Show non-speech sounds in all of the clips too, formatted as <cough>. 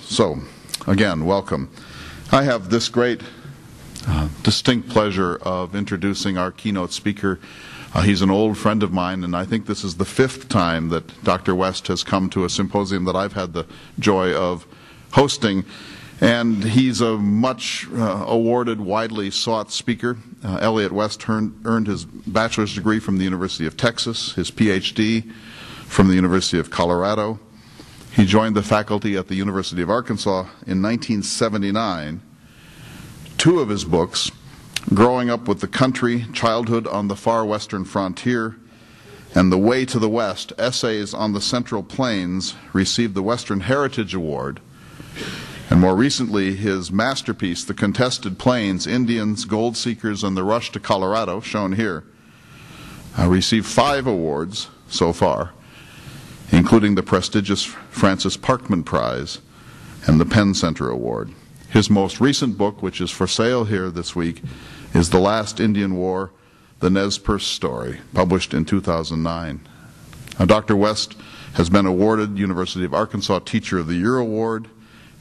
So, again, welcome. I have this great uh, distinct pleasure of introducing our keynote speaker. Uh, he's an old friend of mine, and I think this is the fifth time that Dr. West has come to a symposium that I've had the joy of hosting. And he's a much uh, awarded, widely sought speaker. Uh, Elliott West earned, earned his bachelor's degree from the University of Texas, his PhD from the University of Colorado. He joined the faculty at the University of Arkansas in 1979. Two of his books, Growing Up with the Country, Childhood on the Far Western Frontier, and The Way to the West, Essays on the Central Plains, received the Western Heritage Award. And more recently, his masterpiece, The Contested Plains, Indians, Gold Seekers, and the Rush to Colorado, shown here, uh, received five awards so far including the prestigious Francis Parkman Prize and the PEN Center Award. His most recent book, which is for sale here this week, is The Last Indian War, The Nez Perce Story, published in 2009. Now, Dr. West has been awarded University of Arkansas Teacher of the Year Award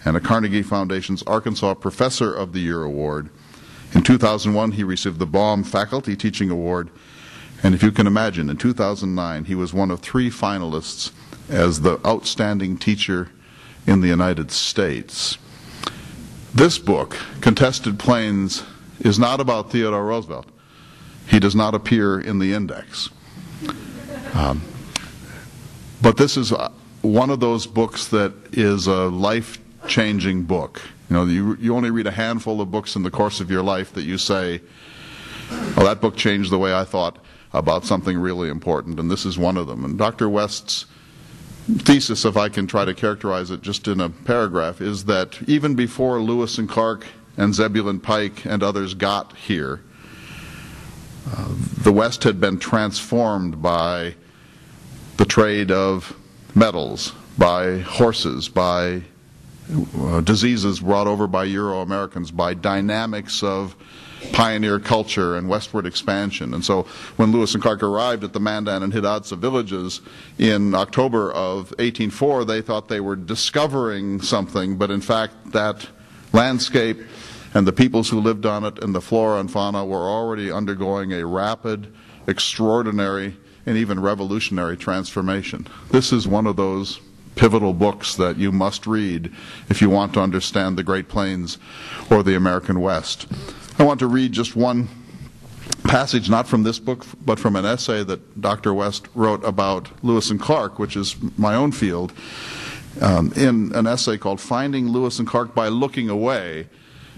and a Carnegie Foundation's Arkansas Professor of the Year Award. In 2001, he received the Baum Faculty Teaching Award and if you can imagine, in 2009, he was one of three finalists as the outstanding teacher in the United States. This book, Contested Plains, is not about Theodore Roosevelt. He does not appear in the index. Um, but this is uh, one of those books that is a life changing book. You know, you, you only read a handful of books in the course of your life that you say, well, that book changed the way I thought about something really important, and this is one of them. And Dr. West's thesis, if I can try to characterize it just in a paragraph, is that even before Lewis and Clark and Zebulon Pike and others got here, uh, the West had been transformed by the trade of metals, by horses, by uh, diseases brought over by Euro Americans, by dynamics of pioneer culture and westward expansion. And so when Lewis and Clark arrived at the Mandan and Hidatsa villages in October of 1804, they thought they were discovering something, but in fact that landscape and the peoples who lived on it and the flora and fauna were already undergoing a rapid, extraordinary, and even revolutionary transformation. This is one of those pivotal books that you must read if you want to understand the Great Plains or the American West. I want to read just one passage, not from this book, but from an essay that Dr. West wrote about Lewis and Clark, which is my own field, um, in an essay called Finding Lewis and Clark by Looking Away.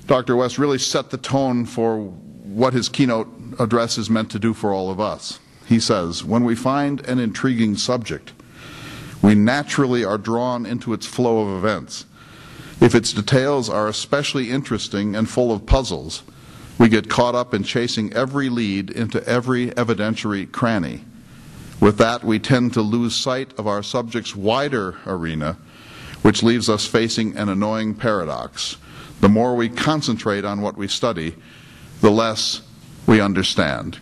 Dr. West really set the tone for what his keynote address is meant to do for all of us. He says, When we find an intriguing subject, we naturally are drawn into its flow of events. If its details are especially interesting and full of puzzles, we get caught up in chasing every lead into every evidentiary cranny. With that, we tend to lose sight of our subject's wider arena, which leaves us facing an annoying paradox. The more we concentrate on what we study, the less we understand.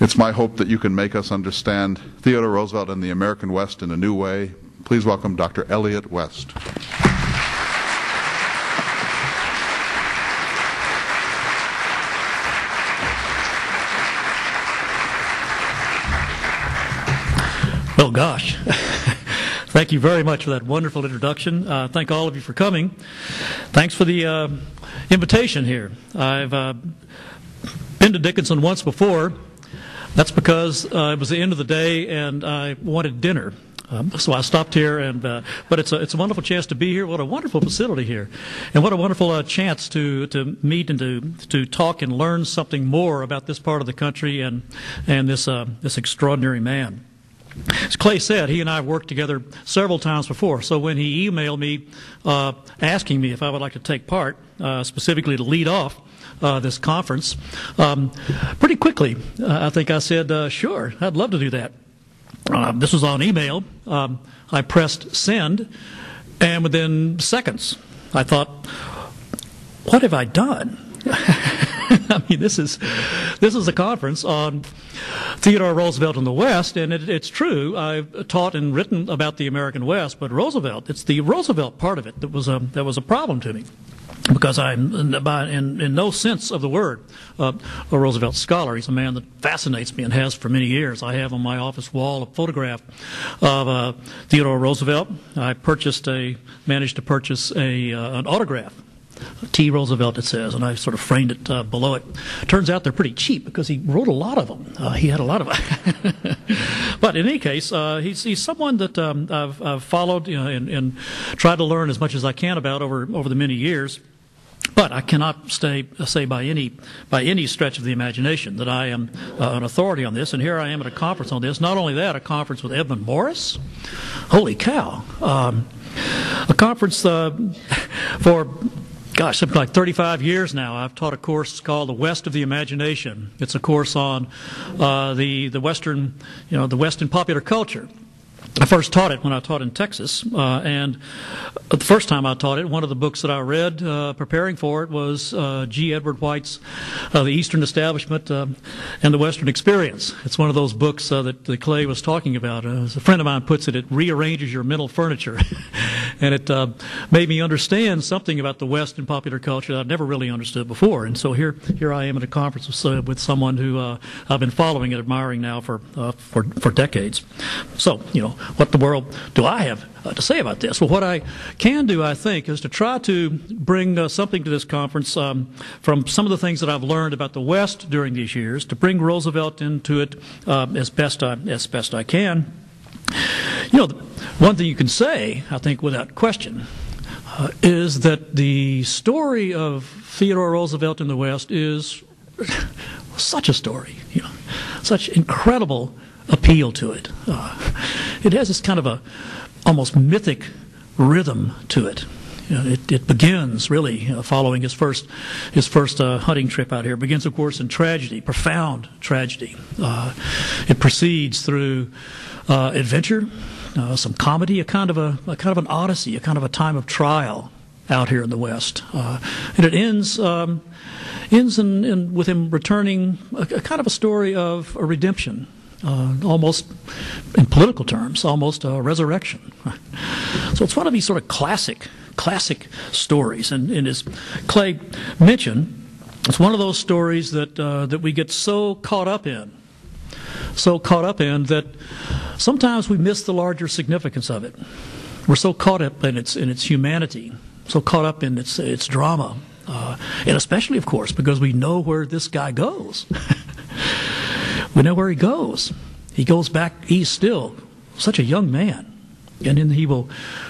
It's my hope that you can make us understand Theodore Roosevelt and the American West in a new way. Please welcome Dr. Elliott West. Well, gosh. <laughs> Thank you very much for that wonderful introduction. Uh, thank all of you for coming. Thanks for the uh, invitation here. I've uh, been to Dickinson once before. That's because uh, it was the end of the day and I wanted dinner. Um, so I stopped here, and uh, but it's a it's a wonderful chance to be here. What a wonderful facility here, and what a wonderful uh, chance to to meet and to to talk and learn something more about this part of the country and and this uh, this extraordinary man. As Clay said, he and I have worked together several times before. So when he emailed me uh, asking me if I would like to take part, uh, specifically to lead off uh, this conference, um, pretty quickly, uh, I think I said, uh, sure, I'd love to do that. Uh, this was on email. Um, I pressed send, and within seconds, I thought, what have I done? <laughs> <laughs> I mean, this is this is a conference on Theodore Roosevelt in the West, and it, it's true. I've taught and written about the American West, but Roosevelt, it's the Roosevelt part of it that was a that was a problem to me because I'm in, in, no sense of the word uh, a Roosevelt scholar. He's a man that fascinates me and has for many years. I have on my office wall a photograph of uh, Theodore Roosevelt. I purchased a managed to purchase a uh, an autograph T. Roosevelt, it says, and I sort of framed it uh, below it. Turns out they're pretty cheap because he wrote a lot of them. Uh, he had a lot of them. <laughs> but in any case, uh, he's, he's someone that um, I've, I've, followed you know, and, and, tried to learn as much as I can about over, over the many years. But I cannot stay, say by any, by any stretch of the imagination that I am uh, an authority on this. And here I am at a conference on this. Not only that, a conference with Edmund Morris. Holy cow. Um, a conference uh, <laughs> for gosh, something like 35 years now, I've taught a course called The West of the Imagination. It's a course on uh, the, the Western, you know, the Western popular culture. I first taught it when I taught in Texas, uh, and the first time I taught it, one of the books that I read uh, preparing for it was uh, G. Edward White's uh, The Eastern Establishment uh, and the Western Experience. It's one of those books uh, that, that, Clay was talking about. as a friend of mine puts it, it rearranges your mental furniture. <laughs> and it made me understand something about the West and popular culture that I've never really understood before. And so here, here I am at a conference with, with someone who I've been following and admiring now for, for, for decades. So, you know, what the world do I have uh, to say about this? Well, what I can do, I think, is to try to bring uh, something to this conference um, from some of the things that I've learned about the West during these years, to bring Roosevelt into it uh, as best I, as best I can. You know, one thing you can say, I think, without question, uh, is that the story of Theodore Roosevelt in the West is <laughs> such a story, you know, such incredible appeal to it. Uh, it has this kind of a almost mythic rhythm to it. You know, it, it, begins really uh, following his first his first uh, hunting trip out here. It begins, of course, in tragedy, profound tragedy. Uh, it proceeds through uh, adventure, uh, some comedy, a kind of a, a, kind of an odyssey, a kind of a time of trial out here in the West, uh, and it ends. Um, ends in, in, with him returning a, a kind of a story of a redemption, uh, almost, in political terms, almost a resurrection. <laughs> So it's one of these sort of classic, classic stories. And, and as Clay mentioned, it's one of those stories that uh, that we get so caught up in, so caught up in that sometimes we miss the larger significance of it. We're so caught up in its in its humanity, so caught up in its its drama, uh, and especially, of course, because we know where this guy goes. <laughs> We know where he goes. He goes back east still, such a young man. And then he will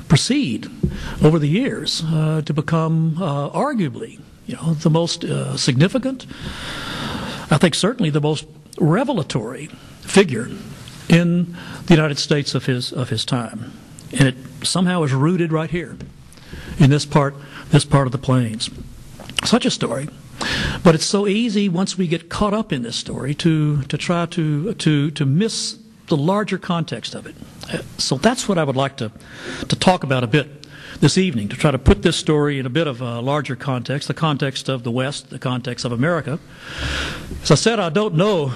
proceed over the years uh, to become uh, arguably, you know, the most uh, significant, I think certainly the most revelatory figure in the United States of his of his time. And it somehow is rooted right here in this part this part of the plains. Such a story but it's so easy once we get caught up in this story to, to try to, to, to miss the larger context of it. So that's what I would like to, to talk about a bit this evening, to try to put this story in a bit of a larger context, the context of the West, the context of America. As I said, I don't know.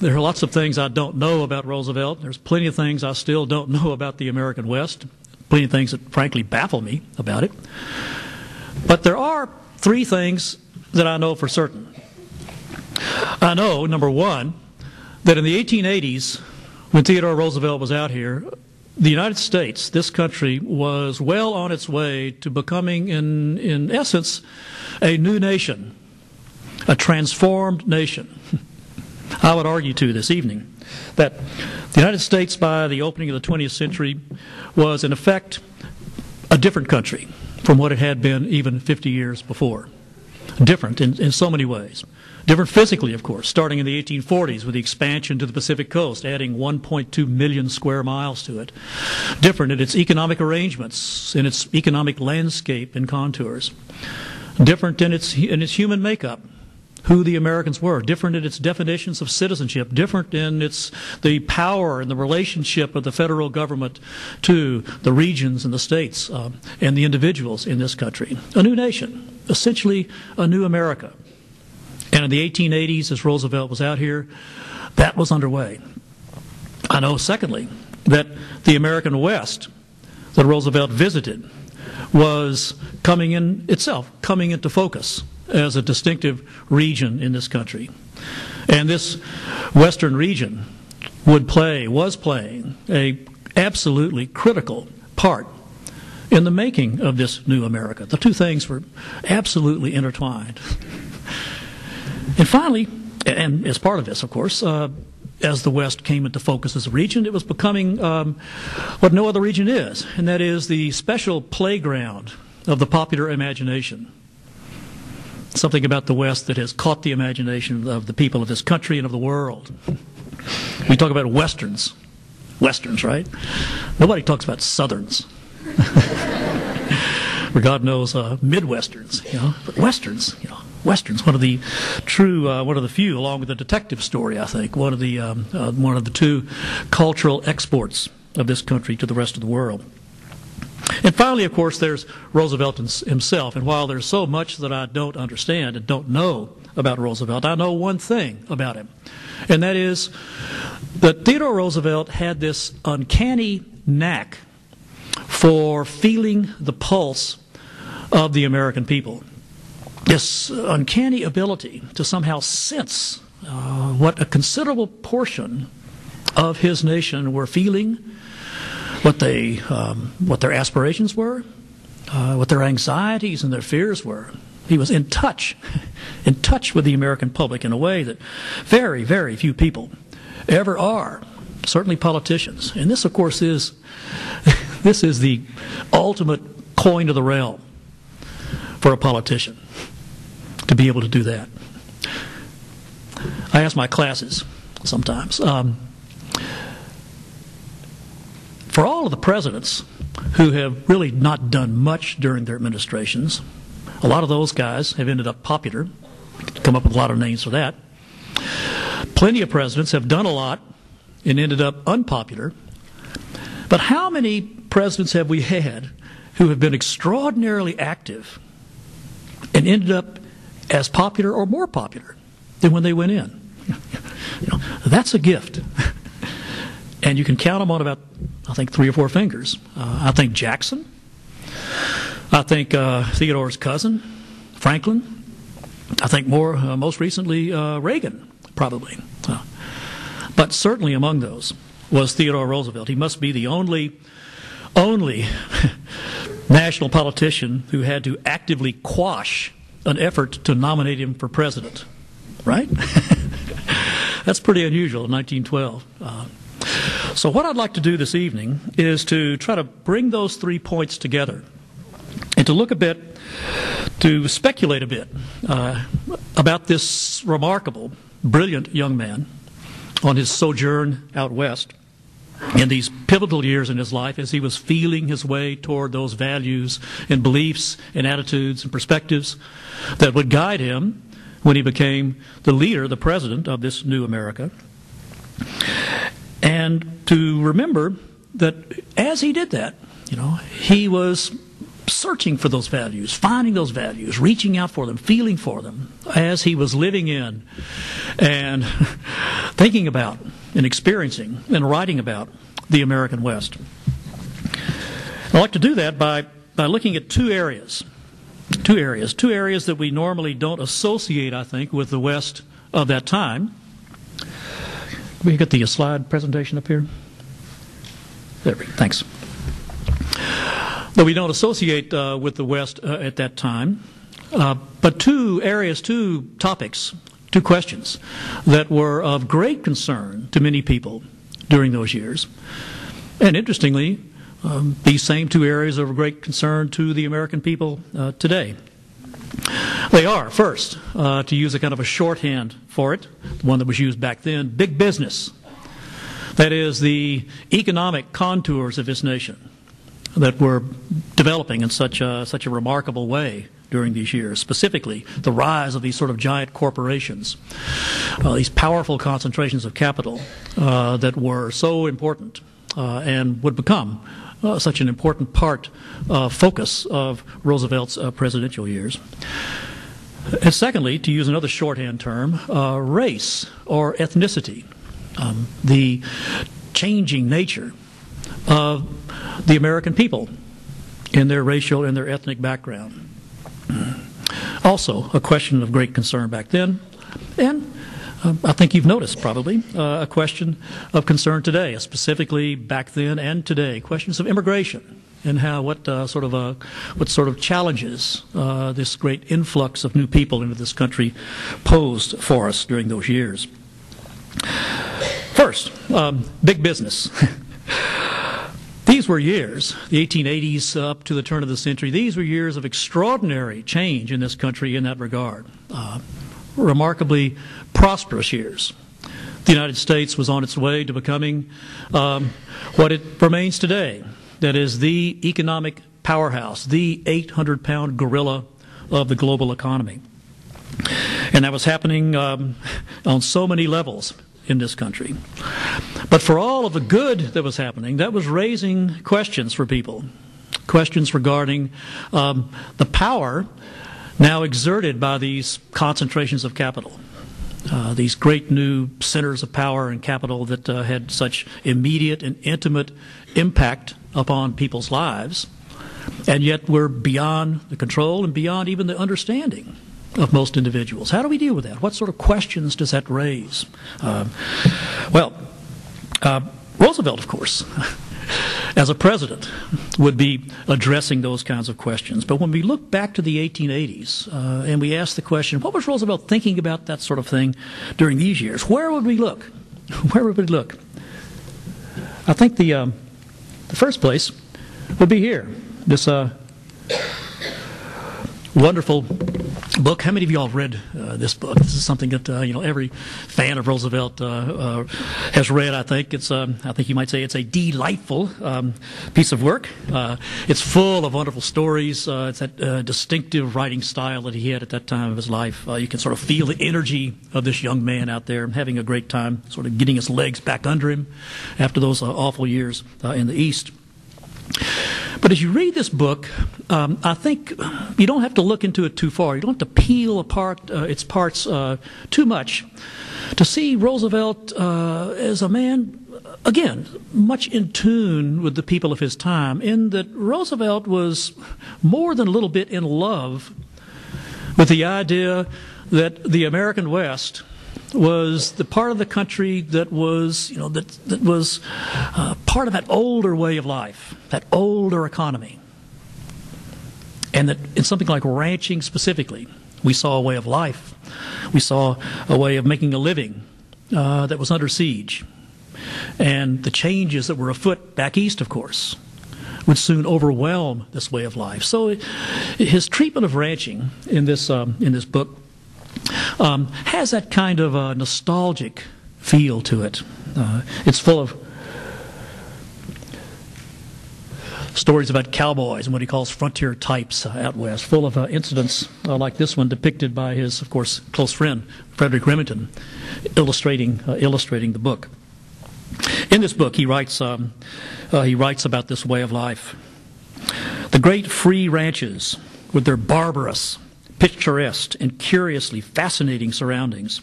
There are lots of things I don't know about Roosevelt. There's plenty of things I still don't know about the American West. Plenty of things that frankly baffle me about it. But there are three things that I know for certain. I know, number one, that in the 1880s, when Theodore Roosevelt was out here, the United States, this country, was well on its way to becoming, in, in essence, a new nation, a transformed nation. <laughs> I would argue, too, this evening, that the United States, by the opening of the 20th century, was, in effect, a different country from what it had been even 50 years before different in, in so many ways. Different physically, of course, starting in the 1840s with the expansion to the Pacific coast, adding 1.2 million square miles to it. Different in its economic arrangements, in its economic landscape and contours. Different in its, in its human makeup, who the Americans were, different in its definitions of citizenship, different in its the power and the relationship of the federal government to the regions and the states uh, and the individuals in this country. A new nation, essentially a new America. And in the 1880s, as Roosevelt was out here, that was underway. I know, secondly, that the American West that Roosevelt visited was coming in itself, coming into focus as a distinctive region in this country. And this western region would play, was playing, a absolutely critical part in the making of this new America. The two things were absolutely intertwined. and finally, and as part of this, of course, uh, as the West came into focus as a region, it was becoming um, what no other region is, and that is the special playground of the popular imagination. Something about the West that has caught the imagination of the people of this country and of the world. We talk about Westerns. Westerns, right? Nobody talks about Southerns. Or God knows, uh, Midwesterns, you know, but Westerns, you know, Westerns, one of the true, uh, one of the few, along with the detective story, I think, one of the, um, uh, one of the two cultural exports of this country to the rest of the world. And finally, of course, there's Roosevelt himself. And while there's so much that I don't understand and don't know about Roosevelt, I know one thing about him. And that is that Theodore Roosevelt had this uncanny knack for feeling the pulse of the American people. This uncanny ability to somehow sense uh, what a considerable portion of his nation were feeling, what they, um, what their aspirations were, uh, what their anxieties and their fears were. He was in touch, <laughs> in touch with the American public in a way that very, very few people ever are. Certainly politicians, and this, of course, is <laughs> this is the ultimate coin of the realm for a politician to be able to do that. I ask my classes sometimes. Um, for all of the presidents who have really not done much during their administrations, a lot of those guys have ended up popular. Come up with a lot of names for that. Plenty of presidents have done a lot and ended up unpopular. But how many presidents have we had who have been extraordinarily active and ended up as popular or more popular than when they went in. you know, that's a gift. and you can count them on about, I think, three or four fingers. Uh, I think Jackson. I think uh, Theodore's cousin, Franklin. I think more, uh, most recently, uh, Reagan, probably. Uh, but certainly among those was Theodore Roosevelt. He must be the only, only <laughs> national politician who had to actively quash an effort to nominate him for president, right? <laughs> That's pretty unusual in 1912. Uh, so, what I'd like to do this evening is to try to bring those three points together and to look a bit, to speculate a bit uh, about this remarkable, brilliant young man on his sojourn out west in these pivotal years in his life as he was feeling his way toward those values and beliefs and attitudes and perspectives that would guide him when he became the leader, the president of this new America. And to remember that as he did that, you know, he was searching for those values, finding those values, reaching out for them, feeling for them as he was living in and <laughs> thinking about and experiencing and writing about the American West. I like to do that by, by looking at two areas. Two areas. Two areas that we normally don't associate, I think, with the West of that time. We get the slide presentation up here. There we go. Thanks. That we don't associate uh, with the West uh, at that time. Uh, but two areas, two topics two questions that were of great concern to many people during those years. And interestingly, um, these same two areas are of great concern to the American people uh, today. They are, first, uh, to use a kind of a shorthand for it, the one that was used back then, big business. That is, the economic contours of this nation that were developing in such a, such a remarkable way during these years, specifically the rise of these sort of giant corporations, uh, these powerful concentrations of capital uh, that were so important uh, and would become uh, such an important part, uh, focus of Roosevelt's uh, presidential years. And secondly, to use another shorthand term, uh, race or ethnicity, um, the changing nature of the American people in their racial and their ethnic background. Also, a question of great concern back then, and uh, I think you've noticed probably uh, a question of concern today, specifically back then and today, questions of immigration and how what uh, sort of uh, what sort of challenges uh, this great influx of new people into this country posed for us during those years. First, um, big business. <laughs> Were years, the 1880s up to the turn of the century, these were years of extraordinary change in this country in that regard. Uh, remarkably prosperous years. The United States was on its way to becoming um, what it remains today that is, the economic powerhouse, the 800 pound gorilla of the global economy. And that was happening um, on so many levels in this country. But for all of the good that was happening, that was raising questions for people. Questions regarding um, the power now exerted by these concentrations of capital. Uh, these great new centers of power and capital that uh, had such immediate and intimate impact upon people's lives, and yet were beyond the control and beyond even the understanding of most individuals. How do we deal with that? What sort of questions does that raise? Uh, well, uh, Roosevelt, of course, <laughs> as a president, would be addressing those kinds of questions. But when we look back to the 1880s uh, and we ask the question, what was Roosevelt thinking about that sort of thing during these years? Where would we look? <laughs> Where would we look? I think the, um, the first place would be here. This uh, wonderful book. How many of you all have read uh, this book? This is something that uh, you know every fan of Roosevelt uh, uh has read. I think it's um, I think you might say it's a delightful um, piece of work. Uh, it's full of wonderful stories. Uh, it's that distinctive writing style that he had at that time of his life. you can sort of feel the energy of this young man out there having a great time, sort of getting his legs back under him after those awful years in the East. But as you read this book, um, I think you don't have to look into it too far. You don't have to peel apart uh, its parts uh, too much to see Roosevelt uh, as a man, again, much in tune with the people of his time, in that Roosevelt was more than a little bit in love with the idea that the American West was the part of the country that was, you know, that, that was uh, part of that older way of life, that older economy. And that in something like ranching specifically, we saw a way of life. We saw a way of making a living uh, that was under siege. And the changes that were afoot back east, of course, would soon overwhelm this way of life. So his treatment of ranching in this, um, in this book um, has that kind of a nostalgic feel to it. Uh, it's full of stories about cowboys and what he calls frontier types out west, full of uh, incidents uh, like this one depicted by his, of course, close friend, Frederic Remington, illustrating, uh, illustrating the book. In this book, he writes, um, uh, he writes about this way of life. The great free ranches, with their barbarous, picturesque, and curiously fascinating surroundings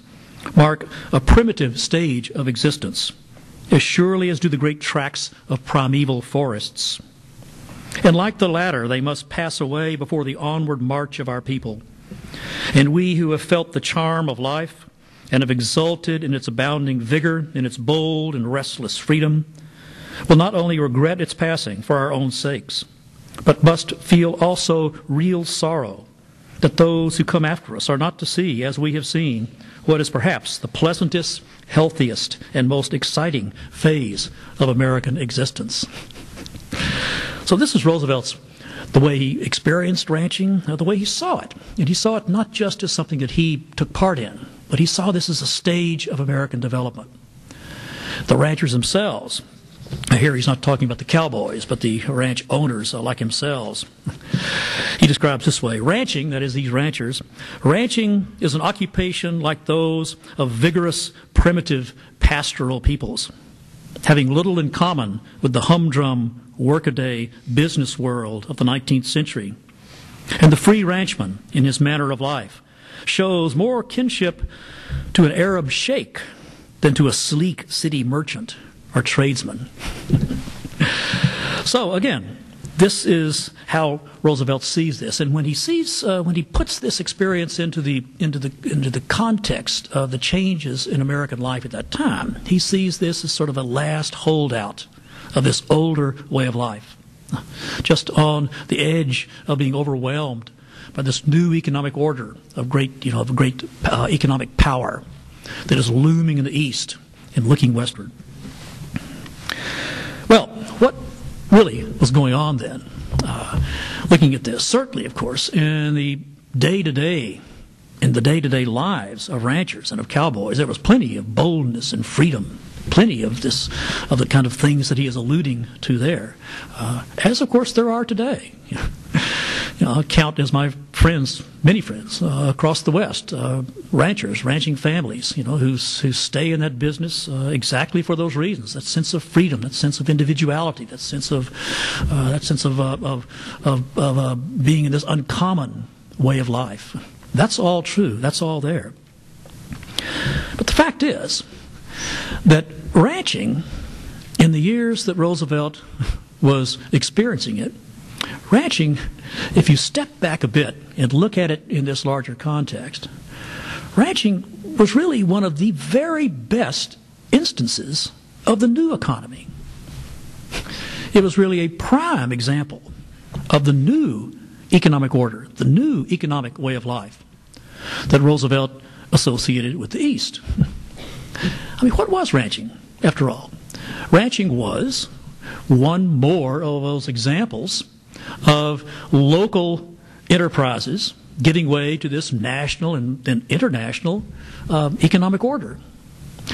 mark a primitive stage of existence, as surely as do the great tracts of primeval forests. And like the latter, they must pass away before the onward march of our people. And we who have felt the charm of life and have exulted in its abounding vigor, in its bold and restless freedom, will not only regret its passing for our own sakes, but must feel also real sorrow that those who come after us are not to see, as we have seen, what is perhaps the pleasantest, healthiest, and most exciting phase of American existence. So this is Roosevelt's the way he experienced ranching, uh, the way he saw it. And he saw it not just as something that he took part in, but he saw this as a stage of American development. The ranchers themselves here he's not talking about the cowboys, but the ranch owners uh, like themselves. he describes this way Ranching, that is, these ranchers, ranching is an occupation like those of vigorous, primitive, pastoral peoples, having little in common with the humdrum, workaday business world of the 19th century. And the free ranchman, in his manner of life, shows more kinship to an Arab sheikh than to a sleek city merchant or tradesman. so, again, this is how Roosevelt sees this, and when he sees, uh, when he puts this experience into the into the into the context of the changes in American life at that time, he sees this as sort of a last holdout of this older way of life, just on the edge of being overwhelmed by this new economic order of great, you know, of great uh, economic power that is looming in the east and looking westward. What really was going on then? Uh, looking at this, certainly, of course, in the day to day, in the day to day lives of ranchers and of cowboys, there was plenty of boldness and freedom plenty of this, of the kind of things that he is alluding to there, uh, as of course there are today. <laughs> Know, count as my friends, many friends uh, across the West, uh, ranchers, ranching families, you know, who who stay in that business uh, exactly for those reasons. That sense of freedom, that sense of individuality, that sense of uh, that sense of uh, of of, of uh, being in this uncommon way of life. That's all true. That's all there. But the fact is that ranching, in the years that Roosevelt <laughs> was experiencing it, ranching, if you step back a bit and look at it in this larger context, ranching was really one of the very best instances of the new economy. It was really a prime example of the new economic order, the new economic way of life that Roosevelt associated with the East. I mean, what was ranching, after all? Ranching was one more of those examples of local enterprises giving way to this national and, and international um, economic order.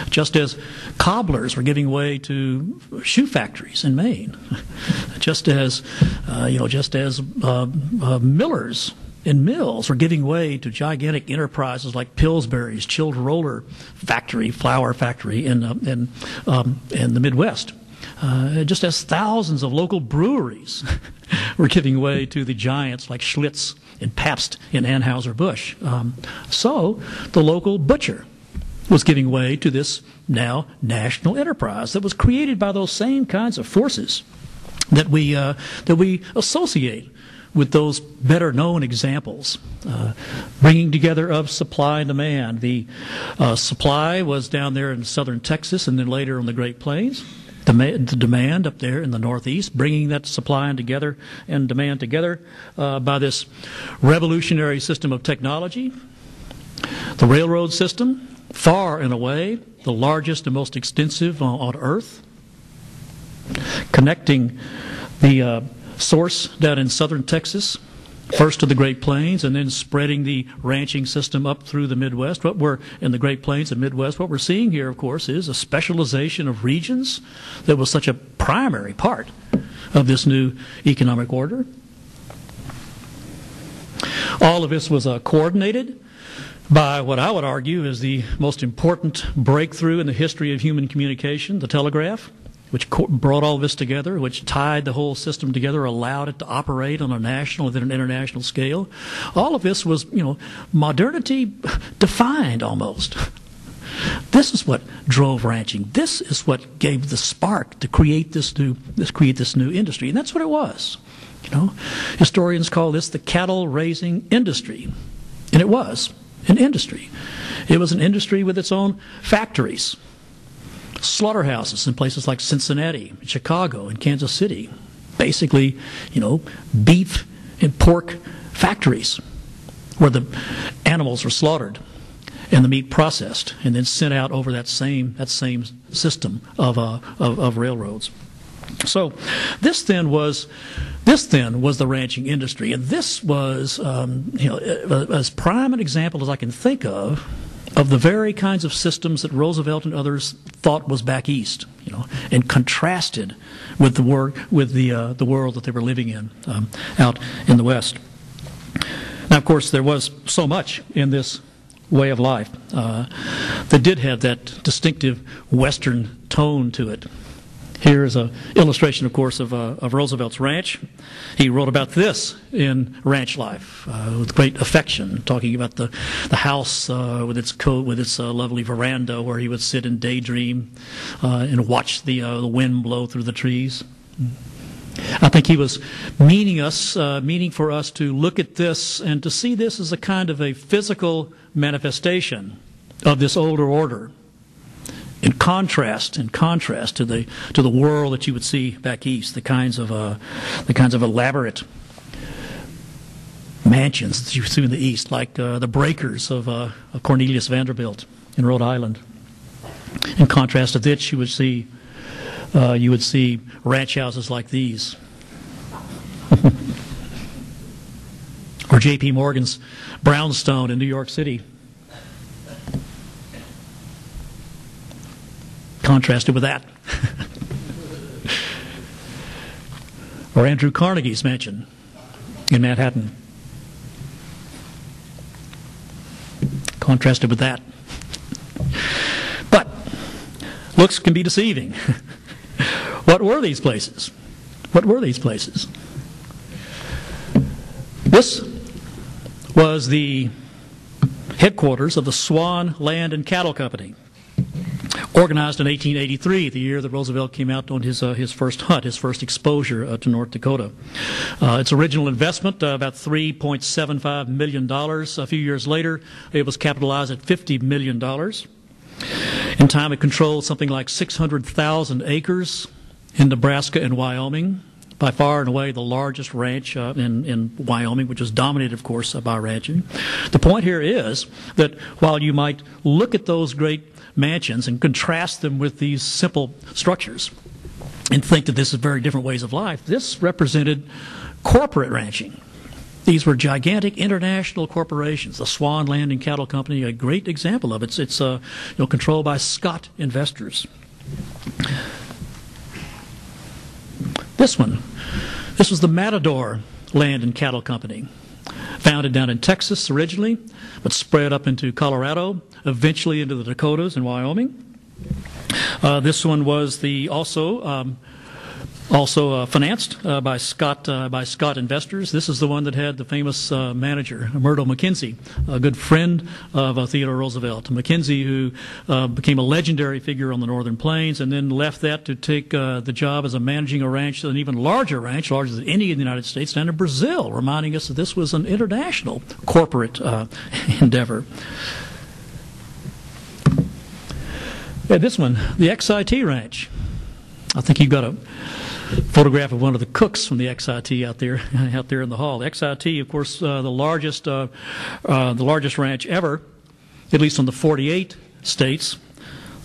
Just as cobblers were giving way to shoe factories in Maine, <laughs> just as uh, you know, just as uh, uh, millers and mills were giving way to gigantic enterprises like Pillsbury's chilled roller factory, flour factory in uh, in, um, in the Midwest. Uh, just as thousands of local breweries <laughs> were giving way to the giants like Schlitz and Pabst and Anheuser-Busch. Um, so the local butcher was giving way to this now national enterprise that was created by those same kinds of forces that we, uh, that we associate with those better known examples. Uh, bringing together of supply and demand. The uh, supply was down there in southern Texas and then later on the Great Plains. The, the demand up there in the Northeast, bringing that supply and together and demand together uh, by this revolutionary system of technology. The railroad system, far and away the largest and most extensive on, on Earth, connecting the uh, source down in southern Texas, first to the Great Plains, and then spreading the ranching system up through the Midwest. What we're in the Great Plains and Midwest, what we're seeing here, of course, is a specialization of regions that was such a primary part of this new economic order. All of this was uh, coordinated by what I would argue is the most important breakthrough in the history of human communication, the telegraph which brought all this together, which tied the whole system together, allowed it to operate on a national and then an international scale. All of this was, you know, modernity defined almost. This is what drove ranching. This is what gave the spark to create this new, this create this new industry, and that's what it was. You know, historians call this the cattle raising industry, and it was an industry. It was an industry with its own factories slaughterhouses in places like Cincinnati, Chicago, and Kansas City. Basically, you know, beef and pork factories where the animals were slaughtered and the meat processed and then sent out over that same that same system of, uh, of, of railroads. So this then was this then was the ranching industry, and this was um, you know as prime an example as I can think of of the very kinds of systems that Roosevelt and others thought was back east, you know, and contrasted with the with the uh, the world that they were living in um, out in the West. Now, of course, there was so much in this way of life uh, that did have that distinctive Western tone to it. Here is an illustration, of course, of, uh, of Roosevelt's ranch. He wrote about this in Ranch Life uh, with great affection, talking about the, the house uh, with its with its uh, lovely veranda where he would sit and daydream uh, and watch the, uh, the wind blow through the trees. I think he was meaning us, meaning for us to look at this and to see this as a kind of a physical manifestation of this older order in contrast, in contrast to the to the world that you would see back east, the kinds of uh, the kinds of elaborate mansions that you see in the east, like uh, the breakers of, uh, of Cornelius Vanderbilt in Rhode Island. In contrast to this, you would see uh, you would see ranch houses like these. <laughs> or J.P. Morgan's brownstone in New York City. Contrasted with that. or Andrew Carnegie's mansion in Manhattan. Contrasted with that. But looks can be deceiving. <laughs> what were these places? What were these places? This was the headquarters of the Swan Land and Cattle Company organized in 1883, the year that Roosevelt came out on his uh, his first hunt, his first exposure uh, to North Dakota. Uh, its original investment, uh, about 3.75 million dollars. A few years later, it was capitalized at 50 million dollars. In time, it controlled something like 600,000 acres in Nebraska and Wyoming by far and away the largest ranch uh, in, in Wyoming, which was dominated, of course, by ranching. The point here is that while you might look at those great mansions and contrast them with these simple structures and think that this is very different ways of life. This represented corporate ranching. These were gigantic international corporations. The Swan Land and Cattle Company, a great example of it. It's, it's uh, you know, controlled by Scot investors. This one, this was the Matador Land and Cattle Company founded down in Texas originally, but spread up into Colorado, eventually into the Dakotas and Wyoming. Uh, this one was the also um, also uh, financed uh, by Scot uh, by Scot investors. This is the one that had the famous uh, manager Murdo Mackenzie, a good friend of uh, Theodore Roosevelt. Mackenzie, who uh, became a legendary figure on the Northern Plains, and then left that to take the job as a managing a ranch, an even larger ranch, larger than any in the United States, down in Brazil, reminding us that this was an international corporate <laughs> endeavor. Yeah, this one, the XIT Ranch. I think you've got a photograph of one of the cooks from the XIT out there, <laughs> out there in the hall. The XIT, of course, uh, the largest, uh, uh, the largest ranch ever, at least on the 48 states.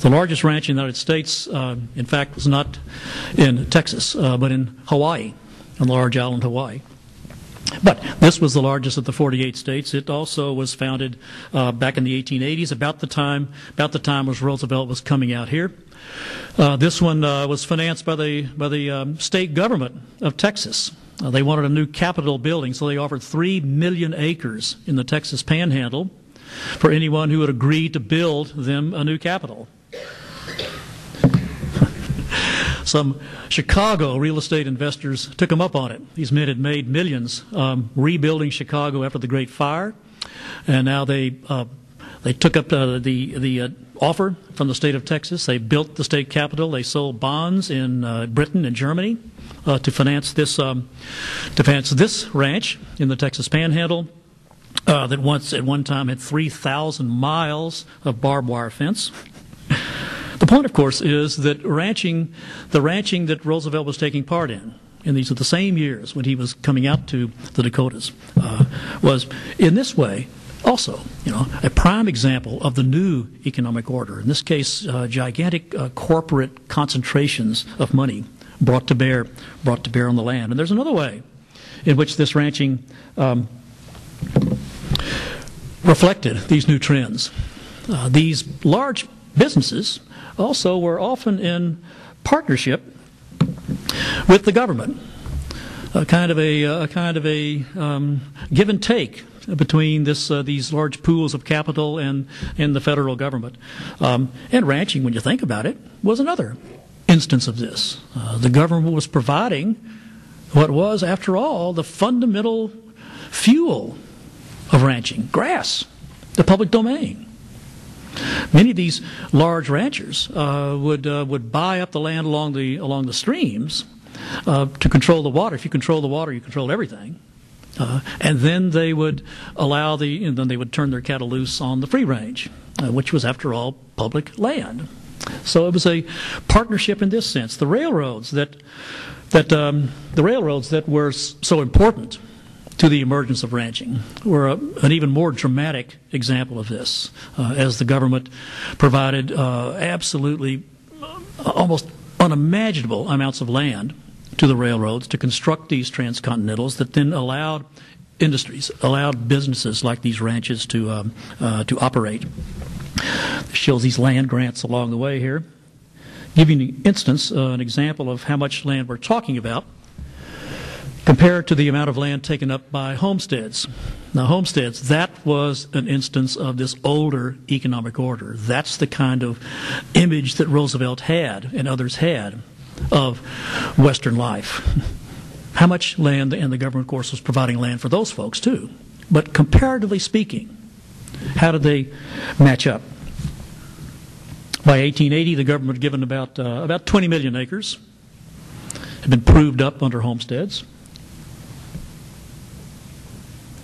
The largest ranch in the United States, uh, in fact, was not in Texas, uh, but in Hawaii, on the large island Hawaii. But this was the largest of the 48 states. It also was founded uh, back in the 1880s, about the time about the time as Roosevelt was coming out here. Uh, this one uh, was financed by the by the um, state government of Texas. Uh, they wanted a new Capitol building, so they offered three million acres in the Texas Panhandle for anyone who would agree to build them a new Capitol. Some Chicago real estate investors took them up on it. These men had made millions um, rebuilding Chicago after the Great Fire, and now they uh, they took up uh, the the uh, offer from the state of Texas. They built the state capitol. They sold bonds in uh, Britain and Germany uh, to finance this um, to finance this ranch in the Texas Panhandle. Uh, that once at one time had 3,000 miles of barbed wire fence. The point, of course, is that ranching, the ranching that Roosevelt was taking part in, and these are the same years when he was coming out to the Dakotas, uh, was in this way also, you know, a prime example of the new economic order. In this case, uh, gigantic uh, corporate concentrations of money brought to bear, brought to bear on the land. And there's another way in which this ranching um, reflected these new trends. Uh, these large businesses also were often in partnership with the government, a kind of a, a kind of a um, give and take between this, uh, these large pools of capital and, and the federal government. Um, and ranching, when you think about it, was another instance of this. Uh, the government was providing what was, after all, the fundamental fuel of ranching grass, the public domain. Many of these large ranchers uh, would uh, would buy up the land along the along the streams uh, to control the water. If you control the water, you control everything. Uh, and then they would allow the, and then they would turn their cattle loose on the free range, uh, which was, after all, public land. So it was a partnership in this sense. The railroads that, that um, the railroads that were so important to the emergence of ranching were a, an even more dramatic example of this, uh, as the government provided uh, absolutely uh, almost unimaginable amounts of land to the railroads to construct these transcontinentals that then allowed industries, allowed businesses like these ranches to um, uh, to operate. This shows these land grants along the way here. Giving an instance, uh, an example of how much land we're talking about compared to the amount of land taken up by homesteads. Now, homesteads, that was an instance of this older economic order. That's the kind of image that Roosevelt had and others had of Western life. How much land, and the government, of course, was providing land for those folks, too. But comparatively speaking, how did they match up? By 1880, the government had given about, uh, about 20 million acres, had been proved up under homesteads.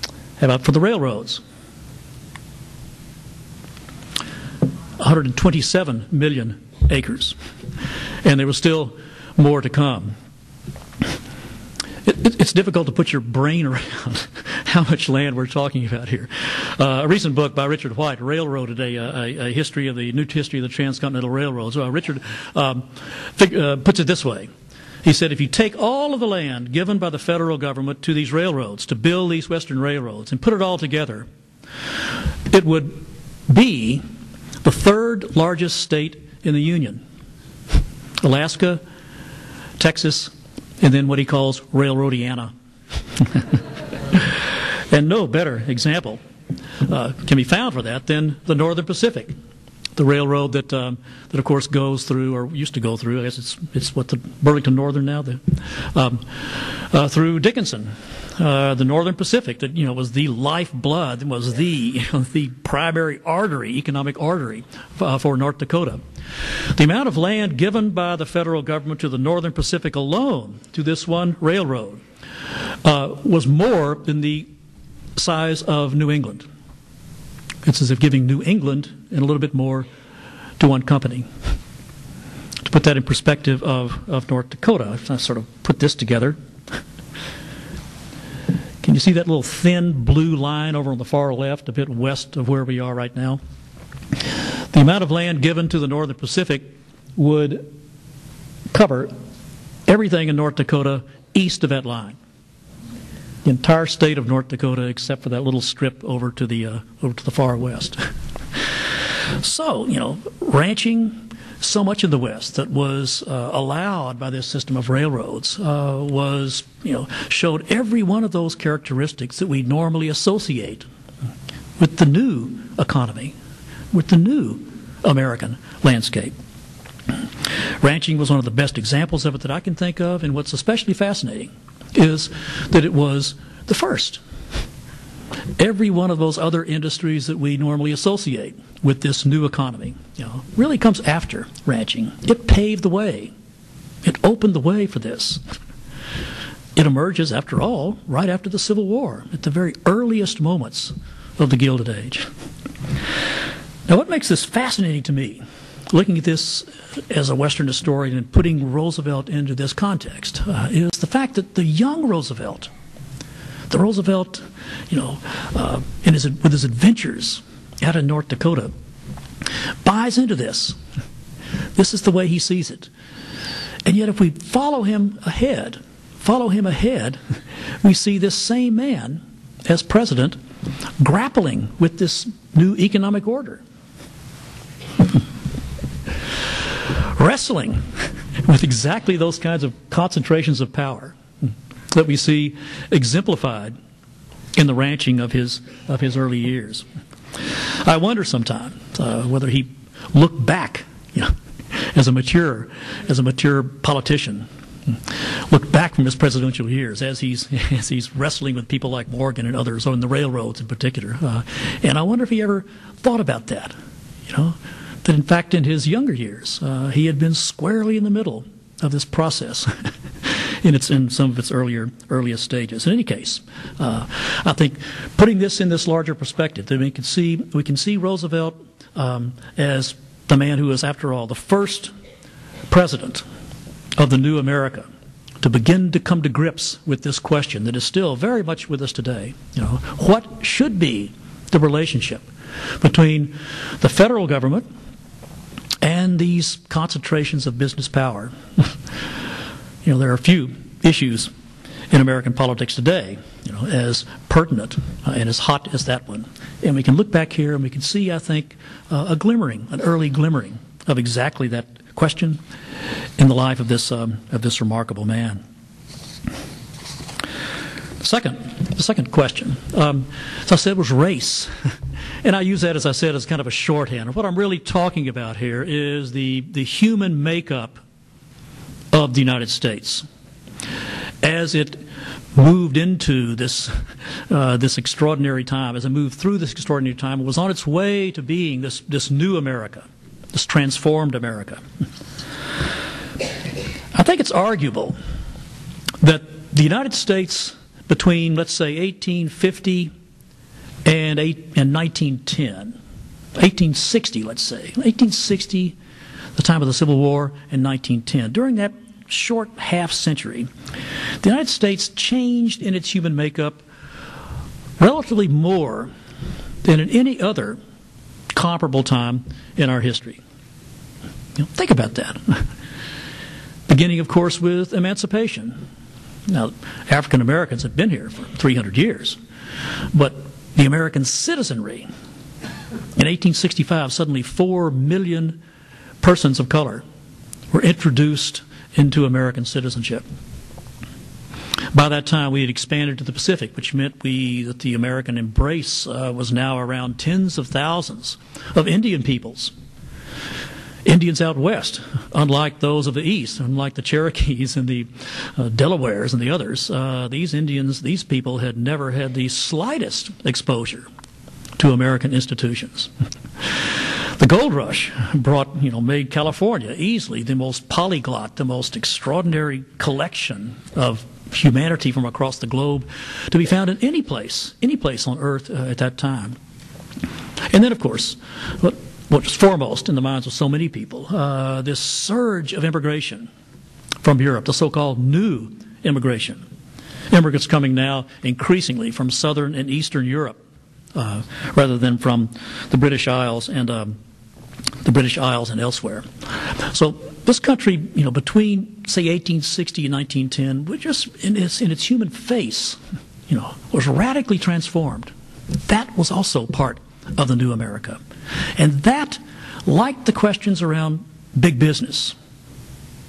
How about for the railroads? 127 million acres. And there was still more to come. It, it, it's difficult to put your brain <laughs> around how much land we're talking about here. Uh, a recent book by Richard White, Railroaded, a, a, a, history of the new history of the transcontinental railroads. Uh, Richard um, uh, puts it this way. He said, if you take all of the land given by the federal government to these railroads to build these western railroads and put it all together, it would be the third largest state in the Union. Alaska, Texas, and then what he calls Railroadiana. <laughs> and no better example uh, can be found for that than the Northern Pacific the railroad that um, that of course goes through or used to go through. I guess it's it's what the Burlington Northern now the um, uh, through Dickinson. Uh, the Northern Pacific that you know was the lifeblood was the <laughs> the primary artery economic artery uh, for North Dakota. The amount of land given by the federal government to the Northern Pacific alone to this one railroad uh, was more than the size of New England. It's as if giving New England and a little bit more to one company. To put that in perspective of, of North Dakota, if I sort of put this together. Can you see that little thin blue line over on the far left, a bit west of where we are right now? The amount of land given to the Northern Pacific would cover everything in North Dakota east of that line the entire state of North Dakota except for that little strip over to the uh, over to the far west. <laughs> so you know, ranching so much of the West that was uh, allowed by this system of railroads uh, was you know showed every one of those characteristics that we normally associate with the new economy, with the new American landscape. Ranching was one of the best examples of it that I can think of, and what's especially fascinating is that it was the first. Every one of those other industries that we normally associate with this new economy you know, really comes after ranching. It paved the way, it opened the way for this. It emerges, after all, right after the Civil War, at the very earliest moments of the Gilded Age. Now, what makes this fascinating to me looking at this as a Western historian and putting Roosevelt into this context uh, is the fact that the young Roosevelt, the Roosevelt, you know, uh, in his, with his adventures out in North Dakota, buys into this. This is the way he sees it. And yet, if we follow him ahead, follow him ahead, we see this same man as president grappling with this new economic order. Wrestling <laughs> with exactly those kinds of concentrations of power that we see exemplified in the ranching of his of his early years. I wonder sometimes uh, whether he looked back you know, <laughs> as a mature, as a mature politician, looked back from his presidential years as he's <laughs> as he's wrestling with people like Morgan and others on the railroads in particular. Uh, and I wonder if he ever thought about that. You know, that in fact in his younger years uh, he had been squarely in the middle of this process. <laughs> in its in some of its earlier earliest stages. In any case, uh, I think putting this in this larger perspective, that we can see we can see Roosevelt um, as the man who was, after all, the first president of the new America to begin to come to grips with this question that is still very much with us today. You know, what should be the relationship between the federal government and these concentrations of business power? <laughs> you know, there are a few issues in American politics today, you know, as pertinent uh, and as hot as that one. And we can look back here and we can see, I think, uh, a glimmering, an early glimmering of exactly that question in the life of this, um, of this remarkable man. Second, the second question, um, as I said, it was race. <laughs> and I use that, as I said, as kind of a shorthand. What I'm really talking about here is the, the human makeup of the United States as it moved into this uh, this extraordinary time, as it moved through this extraordinary time, it was on its way to being this this new America, this transformed America. I think it's arguable that the United States between, let's say, 1850 and, eight, and 1910, 1860, let's say, 1860, the time of the Civil War, and 1910, during that short half century, the United States changed in its human makeup relatively more than in any other comparable time in our history. You know, think about that. <laughs> Beginning, of course, with emancipation. Now, African Americans have been here for 300 years, but the American citizenry, in 1865, suddenly 4 million persons of color were introduced into American citizenship. By that time, we had expanded to the Pacific, which meant we that the American embrace uh, was now around tens of thousands of Indian peoples. Indians out west, unlike those of the east, unlike the Cherokees and the uh, Delawares and the others, uh, these Indians, these people had never had the slightest exposure to American institutions. The gold rush brought, you know, made California easily the most polyglot, the most extraordinary collection of humanity from across the globe to be found in any place, any place on earth uh, at that time. And then, of course, what, was foremost in the minds of so many people, uh, this surge of immigration from Europe, the so called new immigration. Immigrants coming now increasingly from southern and eastern Europe uh, rather than from the British Isles and um, the British Isles and elsewhere. So this country, you know, between say 1860 and 1910, was just in its in its human face, you know, was radically transformed. That was also part of the new America, and that, like the questions around big business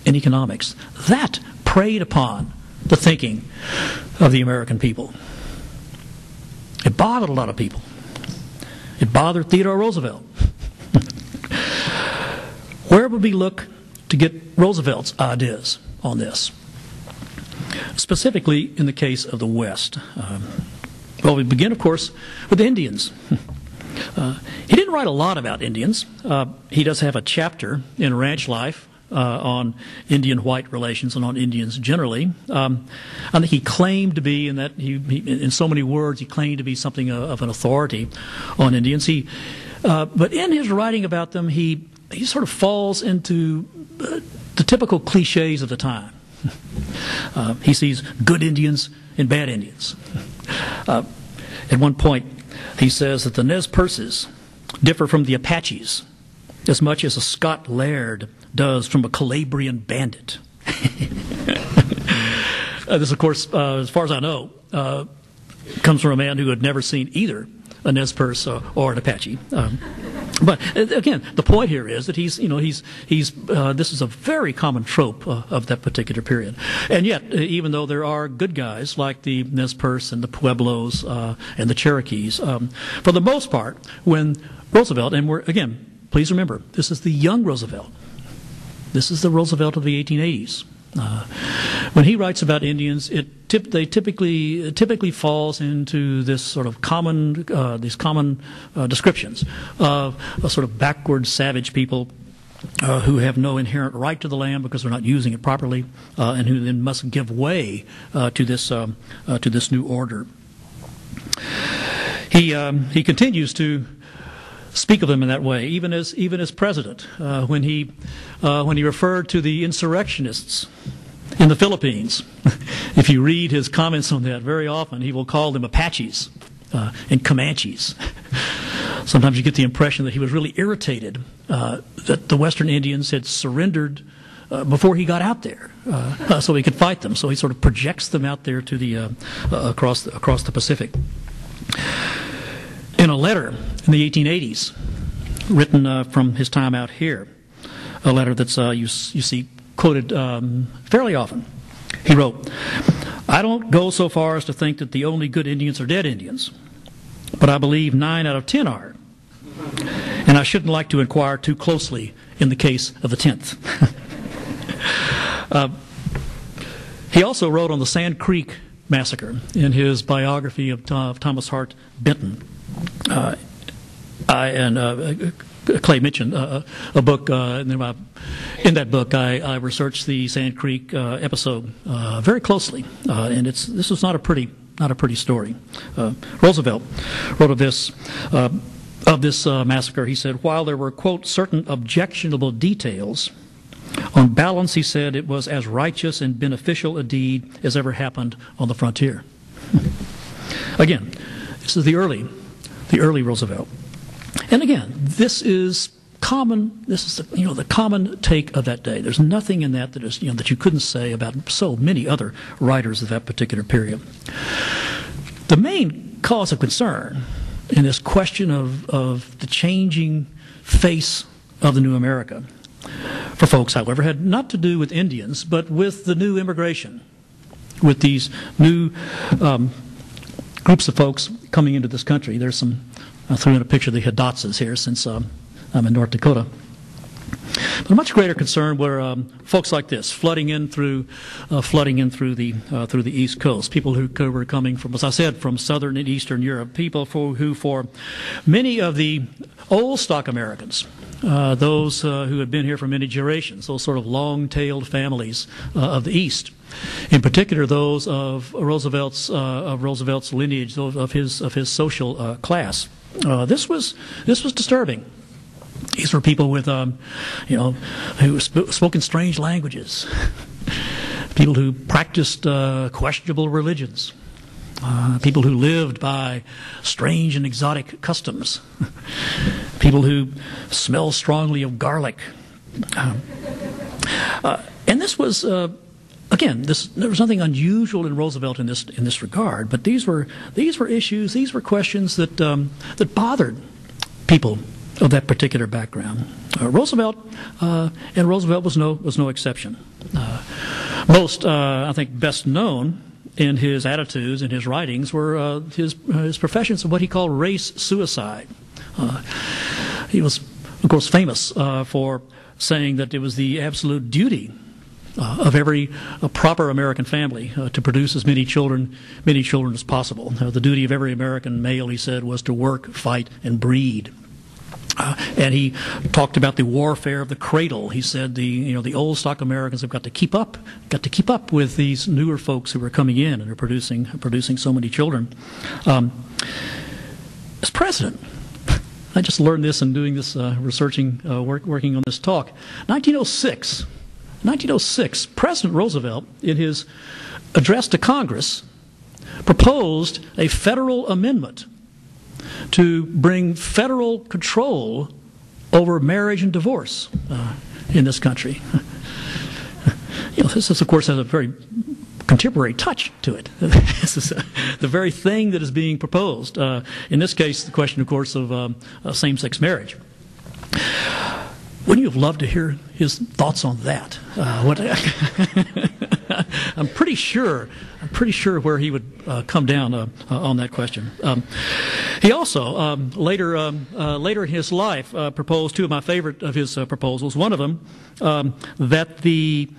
and economics, that preyed upon the thinking of the American people. It bothered a lot of people. It bothered Theodore Roosevelt. <laughs> Where would we look to get Roosevelt's ideas on this? Specifically in the case of the West. Um, well, we begin, of course, with the Indians. <laughs> Uh, he didn't write a lot about Indians. Uh, he does have a chapter in Ranch Life uh, on Indian white relations and on Indians generally. Um, I think he claimed to be, in that he, he, in so many words, he claimed to be something of, of an authority on Indians. He, uh, but in his writing about them, he he sort of falls into uh, the typical cliches of the time. He sees good Indians and bad Indians. At one point, he says that the Nez Perces differ from the Apaches as much as a Scot Laird does from a Calabrian bandit. <laughs> uh, this, of course, uh, as far as I know, uh, comes from a man who had never seen either a Nez Perce or an Apache. Um, but uh, again, the point here is that he's, you know, he's, he's, uh, this is a very common trope uh, of that particular period. And yet, uh, even though there are good guys like the Nez Perce and the Pueblos uh, and the Cherokees, um, for the most part, when Roosevelt, and we're, again, please remember, this is the young Roosevelt. This is the Roosevelt of the 1880s. Uh, when he writes about Indians, it tip, they typically it typically falls into this sort of common uh, these common uh, descriptions of a sort of backward savage people uh, who have no inherent right to the land because they're not using it properly, uh, and who then must give way uh, to this um, to this new order. He um, he continues to speak of them in that way, even as even as president, uh, when he uh, when he referred to the insurrectionists in the Philippines. <laughs> if you read his comments on that, very often he will call them Apaches uh, and Comanches. <laughs> Sometimes you get the impression that he was really irritated uh, that the Western Indians had surrendered. Uh, before he got out there, uh, so he could fight them. So he sort of projects them out there to the across the, across the Pacific in a letter in the 1880s, written uh, from his time out here, a letter that's uh, you, you see quoted um, fairly often. He wrote, I don't go so far as to think that the only good Indians are dead Indians, but I believe nine out of ten are. And I shouldn't like to inquire too closely in the case of the tenth. <laughs> uh, he also wrote on the Sand Creek massacre in his biography of, of Thomas Hart Benton. Uh, I and uh, Clay mentioned uh, a book. Uh, in that book, I, I, researched the Sand Creek uh, episode uh, very closely, and it's this was not a pretty not a pretty story. Roosevelt wrote of this. of this massacre, he said, while there were, quote, certain objectionable details, on balance, he said, it was as righteous and beneficial a deed as ever happened on the frontier. Again, this is the early the early Roosevelt. And again, this is common this is the, you know the common take of that day there's nothing in that that is you know that you couldn't say about so many other writers of that particular period the main cause of concern in this question of, of the changing face of the new america for folks however had not to do with indians but with the new immigration with these new um, groups of folks coming into this country. There's some, I threw in a picture of the Hidatsas here since um, I'm in North Dakota. But a much greater concern were um, folks like this flooding in through, uh, flooding in through the uh, through the East Coast. People who were coming from, as I said, from Southern and Eastern Europe. People for, who, for many of the old stock Americans, uh, those uh, who had been here for many generations, those sort of long-tailed families uh, of the East, in particular those of Roosevelt's uh, of Roosevelt's lineage, of his of his social uh, class. Uh, this was this was disturbing. These were people with, um, you know, who sp- spoke in strange languages, people who practiced uh, questionable religions, uh, people who lived by strange and exotic customs, <laughs> people who smell strongly of garlic. Um, uh, and this was again, this, there was nothing unusual in Roosevelt in this in this regard, but these were these were issues, these were questions that um, that bothered people of that particular background. Uh, Roosevelt uh, and Roosevelt was no was no exception. Uh, most, uh, I think, best known in his attitudes and his writings were uh, his uh, his professions of what he called race suicide. he was, of course, famous for saying that it was the absolute duty uh, of every uh, proper American family uh, to produce as many children, many children as possible. The duty of every American male, he said, was to work, fight, and breed. Uh, and he talked about the warfare of the cradle. He said the you know the old stock Americans have got to keep up, got to keep up with these newer folks who are coming in and are producing producing so many children. Um, as president, I just learned this in doing this uh, researching, uh, work, working on this talk. 1906. 1906, President Roosevelt, in his address to Congress, proposed a federal amendment to bring federal control over marriage and divorce uh, in this country. <laughs> you know, this, of course, has a very contemporary touch to it. <laughs> this is uh, the very thing that is being proposed. Uh, in this case, the question, of course, of um, same sex marriage. Wouldn't you have loved to hear his thoughts on that? Uh, what, <laughs> <laughs> I'm pretty sure. I'm pretty sure where he would uh, come down uh, uh, on that question. Um, he also um, later um, uh, later in his life uh, proposed two of my favorite of his uh, proposals. One of them um, that the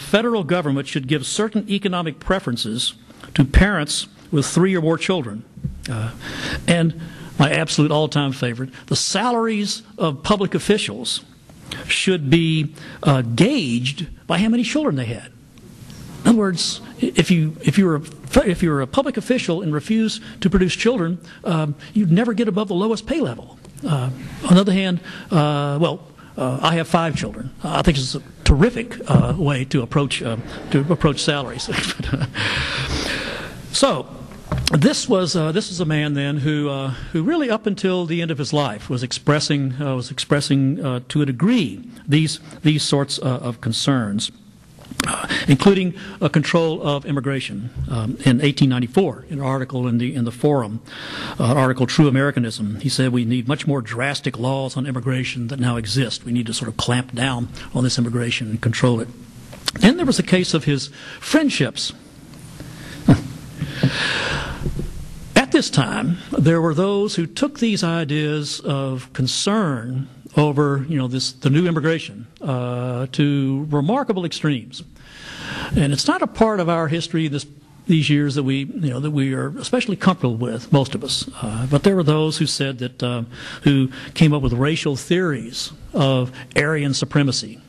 federal government should give certain economic preferences to parents with three or more children, and my absolute all-time favorite, the salaries of public officials should be gauged by how many children they had. In other words, if you if you were if you were a public official and refuse to produce children, um, you'd never get above the lowest pay level. Uh, on the other hand, uh, well, uh, I have five children. I think it's a terrific uh, way to approach uh, to approach salaries. <laughs> so this was uh, this was a man then who uh, who really up until the end of his life was expressing was expressing to a degree these these sorts of concerns. Uh, including a control of immigration um, in 1894, in an article in the in the Forum, an article "True Americanism." He said we need much more drastic laws on immigration that now exist. We need to sort of clamp down on this immigration and control it. Then there was a case of his friendships at this time, there were those who took these ideas of concern over, you know, this the new immigration uh, to remarkable extremes, and it's not a part of our history this these years that we you know that we are especially comfortable with most of us. Uh, but there were those who said that uh, who came up with racial theories of Aryan supremacy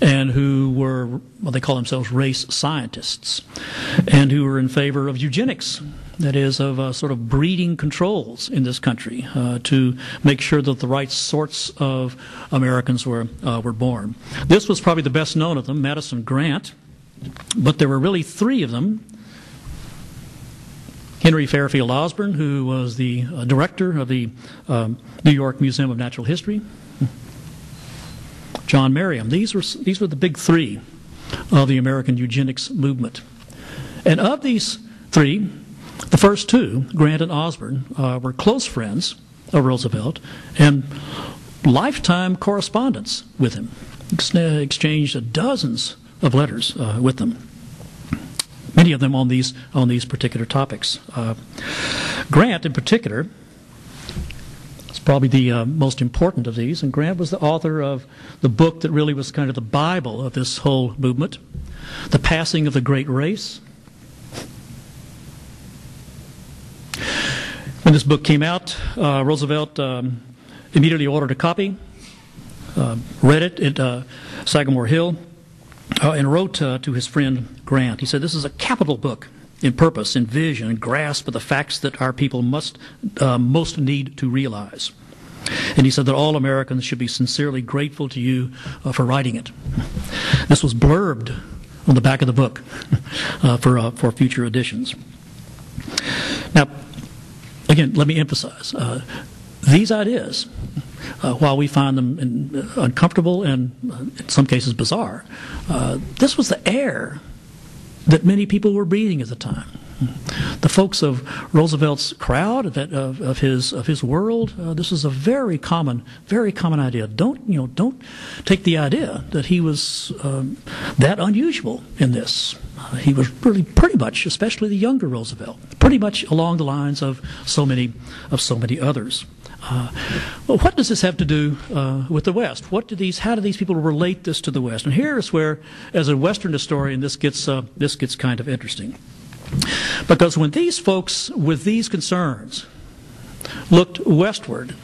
and who were well they call themselves race scientists and who were in favor of eugenics that is, of uh, sort of breeding controls in this country uh, to make sure that the right sorts of Americans were, uh, were born. This was probably the best known of them, Madison Grant, but there were really three of them. Henry Fairfield Osborn, who was the uh, director of the um, New York Museum of Natural History, John Merriam. These were, these were the big three of the American eugenics movement. And of these three, the first two, Grant and Osborn, uh, were close friends of Roosevelt and lifetime correspondents with him. Ex- exchanged dozens of letters uh, with them. Many of them on these on these particular topics. Uh, Grant, in particular, is probably the uh, most important of these, and Grant was the author of the book that really was kind of the Bible of this whole movement, "The Passing of the Great Race." When this book came out, uh, Roosevelt um, immediately ordered a copy, uh, read it at uh, Sagamore Hill, uh, and wrote uh, to his friend Grant. He said, This is a capital book in purpose, in vision, and grasp of the facts that our people must uh, most need to realize. And he said that all Americans should be sincerely grateful to you for writing it. This was blurbed on the back of the book <laughs> for, for future editions. Now, again, let me emphasize uh, these ideas, uh, while we find them in, uh, uncomfortable and uh, in some cases bizarre, uh, this was the air that many people were breathing at the time. The folks of Roosevelt's crowd, of, of, of his of his world, uh, this is a very common, very common idea. Don't you know? Don't take the idea that he was um, that unusual in this. He was really pretty much, especially the younger Roosevelt, pretty much along the lines of so many of so many others. Uh, well, what does this have to do uh, with the West? What do these? How do these people relate this to the West? And here is where, as a Western historian, this gets uh, this gets kind of interesting. Because when these folks with these concerns looked westward,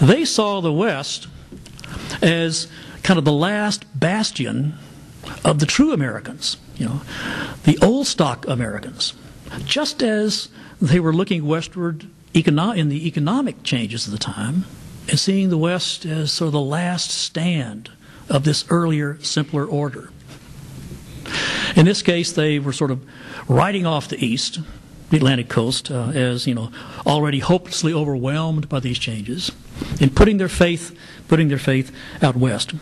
they saw the West as kind of the last bastion of the true Americans, you know, the old stock Americans. Just as they were looking westward in the economic changes of the time and seeing the West as sort of the last stand of this earlier, simpler order. In this case, they were sort of riding off the east, the Atlantic coast, uh, as you know, already hopelessly overwhelmed by these changes, and putting their faith, putting their faith out west.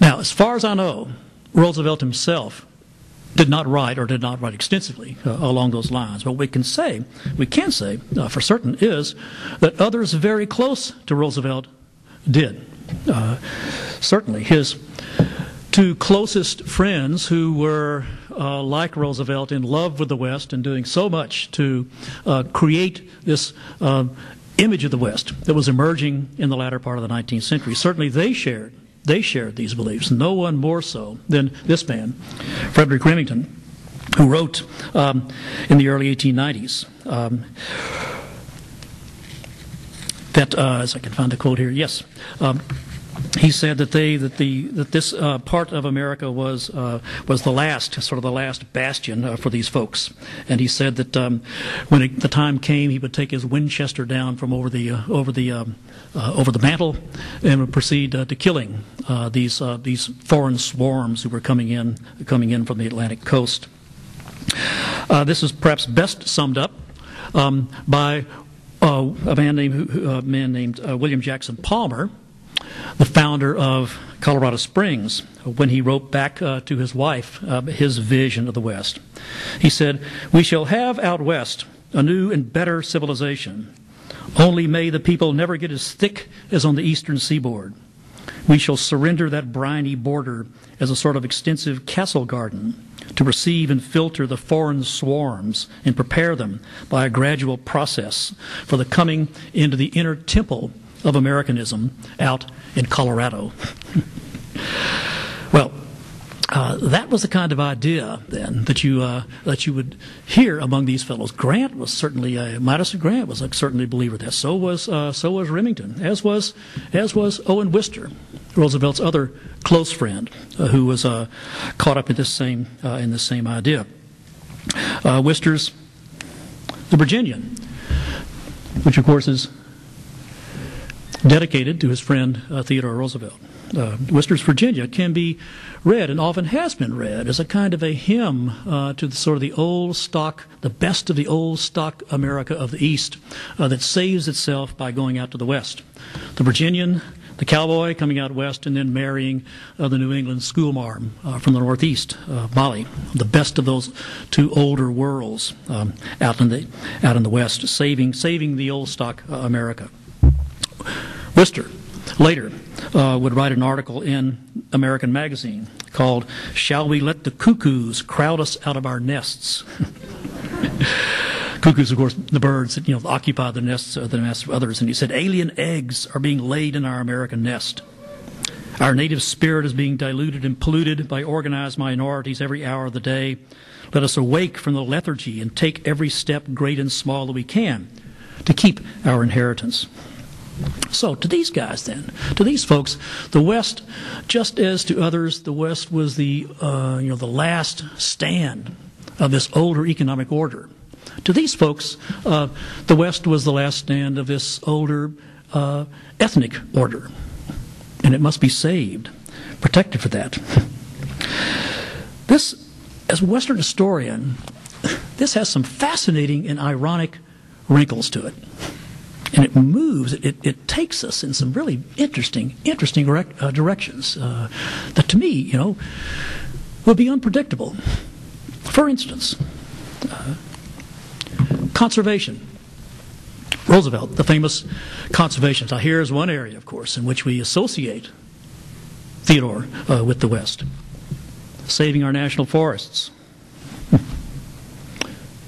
Now, as far as I know, Roosevelt himself did not write or did not write extensively uh, along those lines. What we can say, we can say uh, for certain, is that others very close to Roosevelt did. Uh, certainly, his two closest friends who were, uh, like Roosevelt, in love with the West and doing so much to uh, create this uh, image of the West that was emerging in the latter part of the 19th century. Certainly they shared. They shared these beliefs, no one more so than this man, Frederic Remington, who wrote um, in the early 1890s. Um, that, uh, as I can find the quote here, yes, um, he said that they that the that this uh, part of America was uh, was the last sort of the last bastion uh, for these folks, and he said that um, when it, the time came, he would take his Winchester down from over the uh, over the um, uh, over the mantel and would proceed uh, to killing these these foreign swarms who were coming in coming in from the Atlantic coast. this is perhaps best summed up um, by a man named a man named William Jackson Palmer the founder of Colorado Springs, when he wrote back uh, to his wife uh, his vision of the West. He said, We shall have out west a new and better civilization. Only may the people never get as thick as on the eastern seaboard. We shall surrender that briny border as a sort of extensive castle garden to receive and filter the foreign swarms and prepare them by a gradual process for the coming into the inner temple of Americanism out in Colorado. well, uh, that was the kind of idea then that you uh, that you would hear among these fellows. Grant was certainly a Madison Grant was a, certainly a believer there. So was uh, so was Remington, as was as was Owen Wister, Roosevelt's other close friend, uh, who was uh, caught up in this same uh, in this same idea. Wister's the Virginian, which of course is dedicated to his friend uh, Theodore Roosevelt. Uh, Wister's Virginia can be read and often has been read as a kind of a hymn uh, to the sort of the old stock, the best of the old stock America of the East uh, that saves itself by going out to the West. The Virginian, the cowboy coming out west and then marrying uh, the New England schoolmarm uh, from the Northeast, uh, Molly. The best of those two older worlds um, out in the out in the West, saving saving the old stock uh, America. Wister later uh, would write an article in American Magazine called Shall We Let the Cuckoos Crowd Us Out of Our Nests? <laughs> Cuckoos, of course, the birds that you know occupy the nests of the nests of others. And he said, Alien eggs are being laid in our American nest. Our native spirit is being diluted and polluted by organized minorities every hour of the day. Let us awake from the lethargy and take every step, great and small, that we can to keep our inheritance. So, to these guys, then, to these folks, the West, just as to others, the West was the uh, you know the last stand of this older economic order. To these folks, uh, the West was the last stand of this older uh, ethnic order, and it must be saved, protected for that. This, as a Western historian, this has some fascinating and ironic wrinkles to it and it moves. It, it takes us in some really interesting, interesting uh, directions uh, that, to me, you know, will be unpredictable. For instance, uh, conservation. Roosevelt, the famous conservationist. Now, here is one area, of course, in which we associate Theodore uh, with the West. Saving our national forests. <laughs>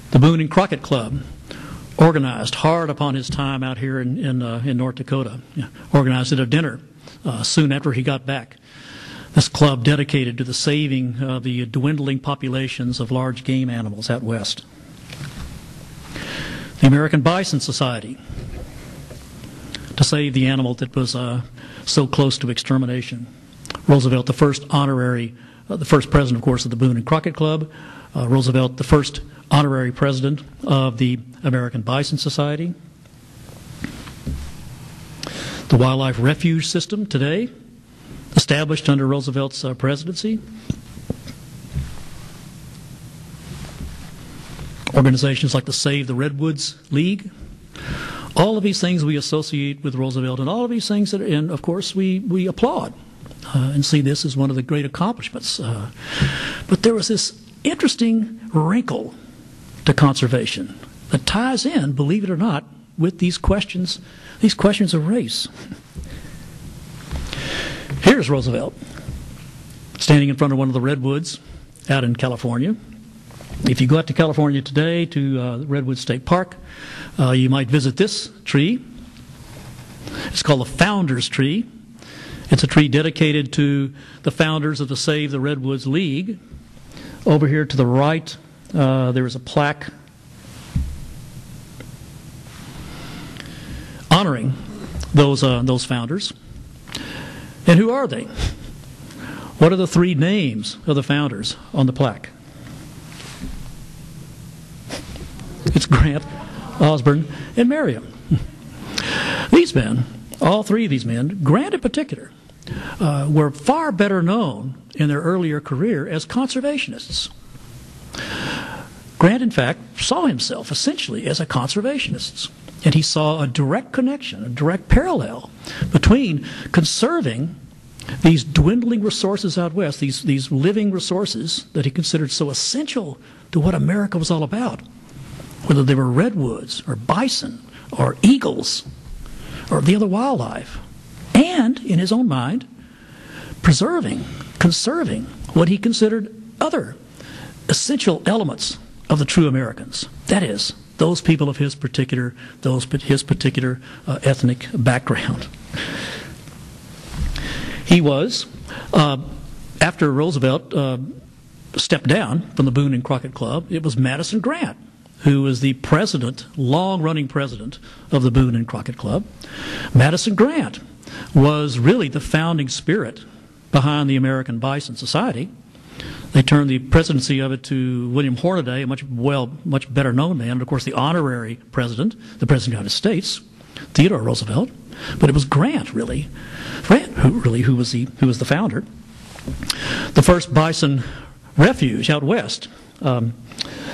The Boone and Crockett Club, organized hard upon his time out here in, in, uh, in North Dakota. Organized at a dinner uh, soon after he got back. This club dedicated to the saving of the dwindling populations of large game animals out west. The American Bison Society to save the animal that was uh, so close to extermination. Roosevelt, the first honorary, uh, the first president, of course, of the Boone and Crockett Club. Uh, Roosevelt, the first honorary president of the American Bison Society. The Wildlife Refuge System today, established under Roosevelt's uh, presidency. Organizations like the Save the Redwoods League. All of these things we associate with Roosevelt, and all of these things that, and of course, we, we applaud uh, and see this as one of the great accomplishments. Uh, but there was this interesting wrinkle to conservation that ties in, believe it or not, with these questions, these questions of race. Here's Roosevelt standing in front of one of the redwoods out in California. If you go out to California today to uh, Redwood State Park, uh, you might visit this tree. It's called the Founders Tree. It's a tree dedicated to the founders of the Save the Redwoods League. Over here to the right, uh, there is a plaque honoring those, uh, those founders. And who are they? What are the three names of the founders on the plaque? It's Grant, Osborn, and Merriam. These men, all three of these men, Grant in particular, uh, were far better known in their earlier career as conservationists. Grant, in fact, saw himself essentially as a conservationist. And he saw a direct connection, a direct parallel between conserving these dwindling resources out west, these, these living resources that he considered so essential to what America was all about, whether they were redwoods or bison or eagles or the other wildlife, and in his own mind, preserving, conserving what he considered other essential elements of the true Americans. That is, those people of his particular, those his particular uh, ethnic background. He was, uh, after Roosevelt uh, stepped down from the Boone and Crockett Club, it was Madison Grant who was the president, long running president of the Boone and Crockett Club. Madison Grant was really the founding spirit behind the American Bison Society. They turned the presidency of it to William Hornaday, a much well, much better known man, and of course the honorary president, the president of the United States, Theodore Roosevelt. But it was Grant, really, Grant, who really who was the who was the founder. The first bison refuge out west um,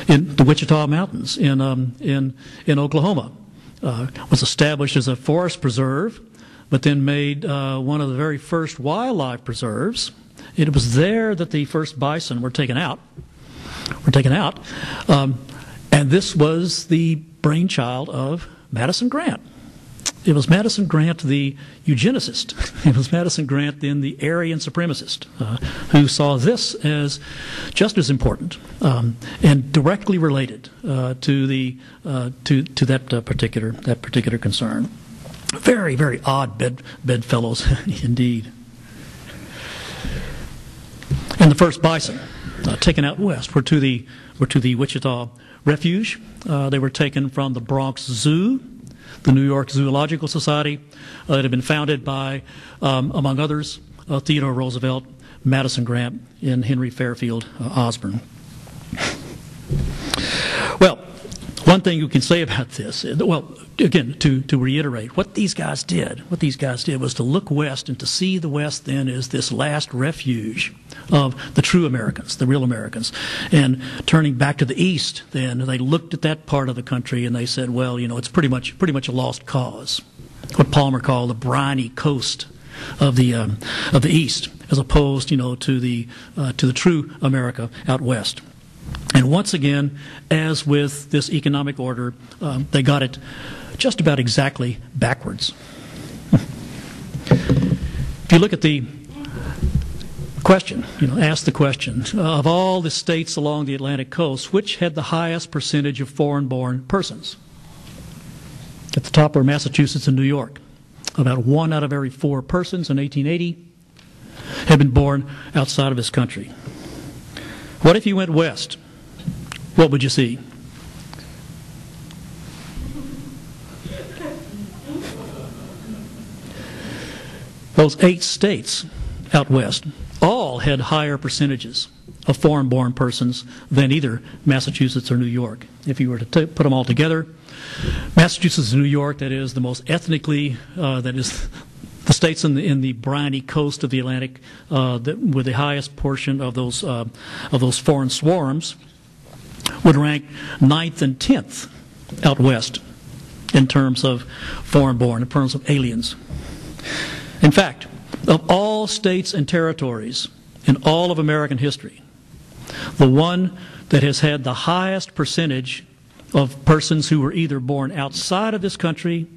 in the Wichita Mountains in um, in in Oklahoma uh, was established as a forest preserve, but then made uh, one of the very first wildlife preserves it was there that the first bison were taken out. Were taken out, um, and this was the brainchild of Madison Grant. It was Madison Grant, the eugenicist. <laughs> It was Madison Grant, then the Aryan supremacist, uh, who saw this as just as important um, and directly related uh, to the uh, to to that uh, particular that particular concern. Very very odd bed bedfellows <laughs> indeed and the first bison uh, taken out west were to the were to the Wichita Refuge. Uh, they were taken from the Bronx Zoo, the New York Zoological Society, uh, that had been founded by, um, among others, uh, Theodore Roosevelt, Madison Grant, and Henry Fairfield uh, Osborn. Well, one thing you can say about this, well, again, to, to reiterate, what these guys did, what these guys did was to look west and to see the West then as this last refuge of the true Americans, the real Americans. And turning back to the east, then they looked at that part of the country and they said, well, you know, it's pretty much pretty much a lost cause. What Palmer called the briny coast of the um, of the east, as opposed, you know, to the uh, to the true America out west. And once again, as with this economic order, um, they got it just about exactly backwards. if you look at the question, you know, ask the question of all the states along the Atlantic coast, which had the highest percentage of foreign born persons? At the top were Massachusetts and New York. About one out of every four persons in 1880 had been born outside of this country. What if you went west? what would you see? Those eight states out west all had higher percentages of foreign born persons than either Massachusetts or New York. If you were to put them all together, Massachusetts and New York, that is the most ethnically, uh, that is the states in the, in the briny coast of the Atlantic uh, that, with the highest portion of those, uh, of those foreign swarms would rank ninth and tenth out west in terms of foreign born, in terms of aliens. In fact, of all states and territories in all of American history, the one that has had the highest percentage of persons who were either born outside of this country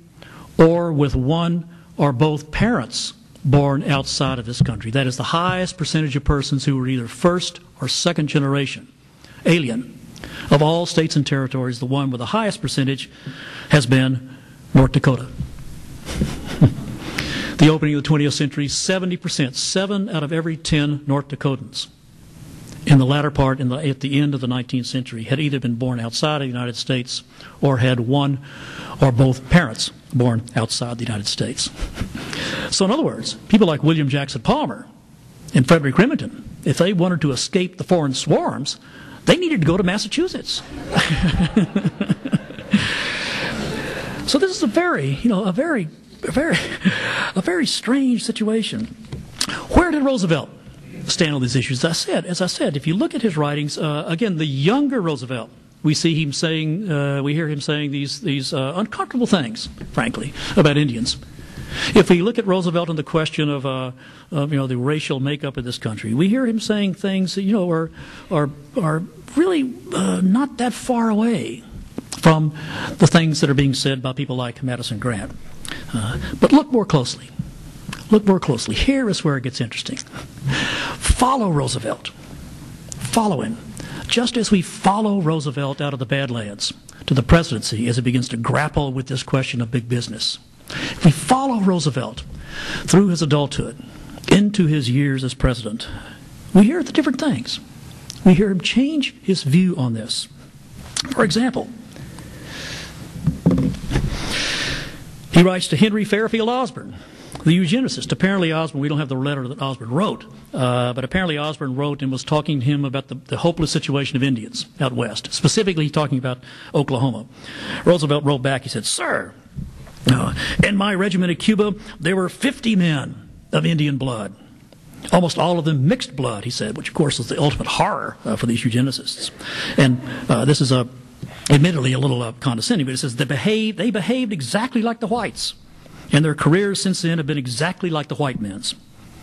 or with one or both parents born outside of this country. That is the highest percentage of persons who were either first or second generation alien. Of all states and territories, the one with the highest percentage has been North Dakota. <laughs> the opening of the 20th century, 70%, 7 out of every 10 North Dakotans in the latter part, the, at the end of the 19th century, had either been born outside of the United States or had one or both parents born outside the United States. So, in other words, people like William Jackson Palmer and Frederic Remington, if they wanted to escape the foreign swarms, they needed to go to Massachusetts. <laughs> so this is a very, you know, a very, a very, a very strange situation. Where did Roosevelt stand on these issues? As I said, as I said, if you look at his writings, uh, again, the younger Roosevelt, we see him saying, uh, we hear him saying these these uh, uncomfortable things, frankly, about Indians. If we look at Roosevelt and the question of, uh, of, you know the racial makeup of this country, we hear him saying things that you know are are are really uh, not that far away from the things that are being said by people like Madison Grant. Uh, but look more closely. Look more closely. Here is where it gets interesting. Follow Roosevelt. Follow him. Just as we follow Roosevelt out of the Badlands to the presidency as he begins to grapple with this question of big business. If we follow Roosevelt through his adulthood into his years as president, we hear the different things. We hear him change his view on this. For example, he writes to Henry Fairfield Osborn, the eugenicist. Apparently, Osborn, we don't have the letter that Osborn wrote, uh, but apparently Osborn wrote and was talking to him about the, the, hopeless situation of Indians out west, specifically talking about Oklahoma. Roosevelt wrote back, he said, Sir, uh, in my regiment at Cuba, there were 50 men of Indian blood. Almost all of them mixed blood, he said, which of course is the ultimate horror uh, for these eugenicists. And uh, this is a, admittedly a little uh, condescending, but it says they behaved, they behaved exactly like the whites. And their careers since then have been exactly like the white men's.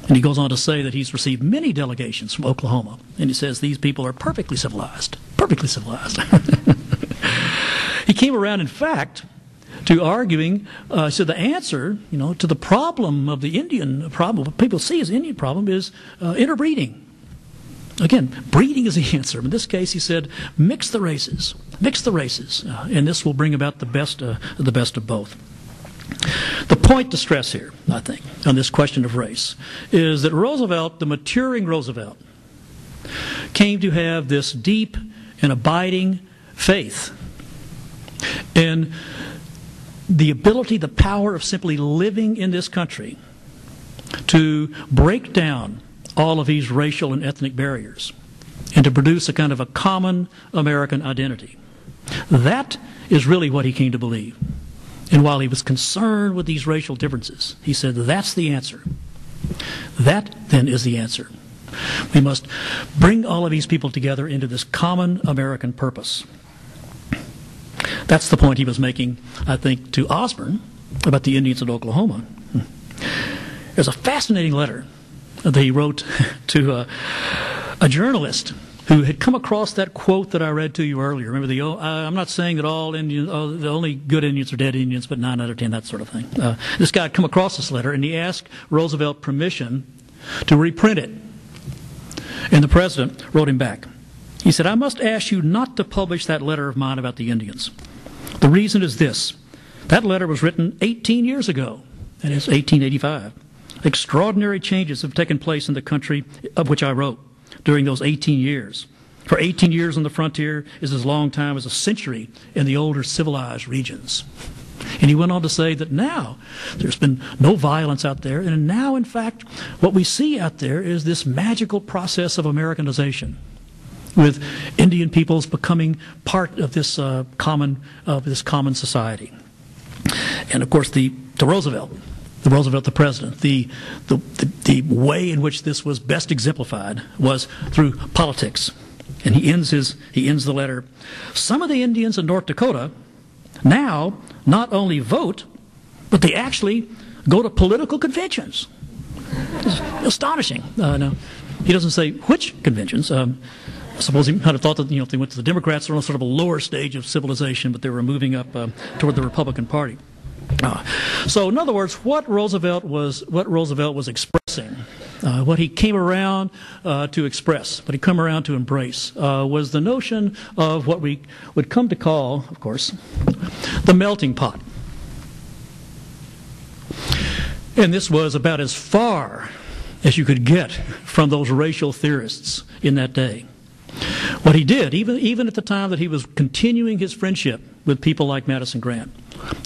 And he goes on to say that he's received many delegations from Oklahoma. And he says these people are perfectly civilized. Perfectly civilized. <laughs> he came around, in fact, to arguing. Uh, so the answer, you know, to the problem of the Indian problem, what people see as Indian problem, is uh, interbreeding. Again, breeding is the <laughs> answer. In this case, he said, mix the races, mix the races, uh, and this will bring about the best, uh, the best of both. The point to stress here, I think, on this question of race, is that Roosevelt, the maturing Roosevelt, came to have this deep and abiding faith in the ability, the power of simply living in this country to break down all of these racial and ethnic barriers and to produce a kind of a common American identity. That is really what he came to believe. And while he was concerned with these racial differences, he said, that's the answer. That, then, is the answer. We must bring all of these people together into this common American purpose. That's the point he was making, I think, to Osborn about the Indians in Oklahoma. There's a fascinating letter that he wrote <laughs> to a, a journalist who had come across that quote that I read to you earlier. Remember, the uh, I'm not saying that all Indians, the only good Indians are dead Indians, but nine out of ten, that sort of thing. Uh, this guy had come across this letter, and he asked Roosevelt permission to reprint it. And the president wrote him back. He said, I must ask you not to publish that letter of mine about the Indians. The reason is this that letter was written 18 years ago, that is 1885. Extraordinary changes have taken place in the country of which I wrote during those 18 years. For 18 years on the frontier is as long time as a century in the older civilized regions. And he went on to say that now there's been no violence out there, and now, in fact, what we see out there is this magical process of Americanization with Indian peoples becoming part of this uh, common of this common society. And of course, the, the Roosevelt, the Roosevelt, the president, the, the, the, the way in which this was best exemplified was through politics. And he ends his he ends the letter. Some of the Indians in North Dakota now not only vote, but they actually go to political conventions. It's astonishing. Uh, now, he doesn't say which conventions. Um, I suppose he might have thought that you know if they went to the Democrats, they're on sort of a lower stage of civilization, but they were moving up uh, toward the Republican Party. Uh, so, in other words, what Roosevelt was, what Roosevelt was expressing, uh, what he came around uh, to express, what he came around to embrace, uh, was the notion of what we would come to call, of course, the melting pot. And this was about as far as you could get from those racial theorists in that day. What he did, even, even at the time that he was continuing his friendship with people like Madison Grant,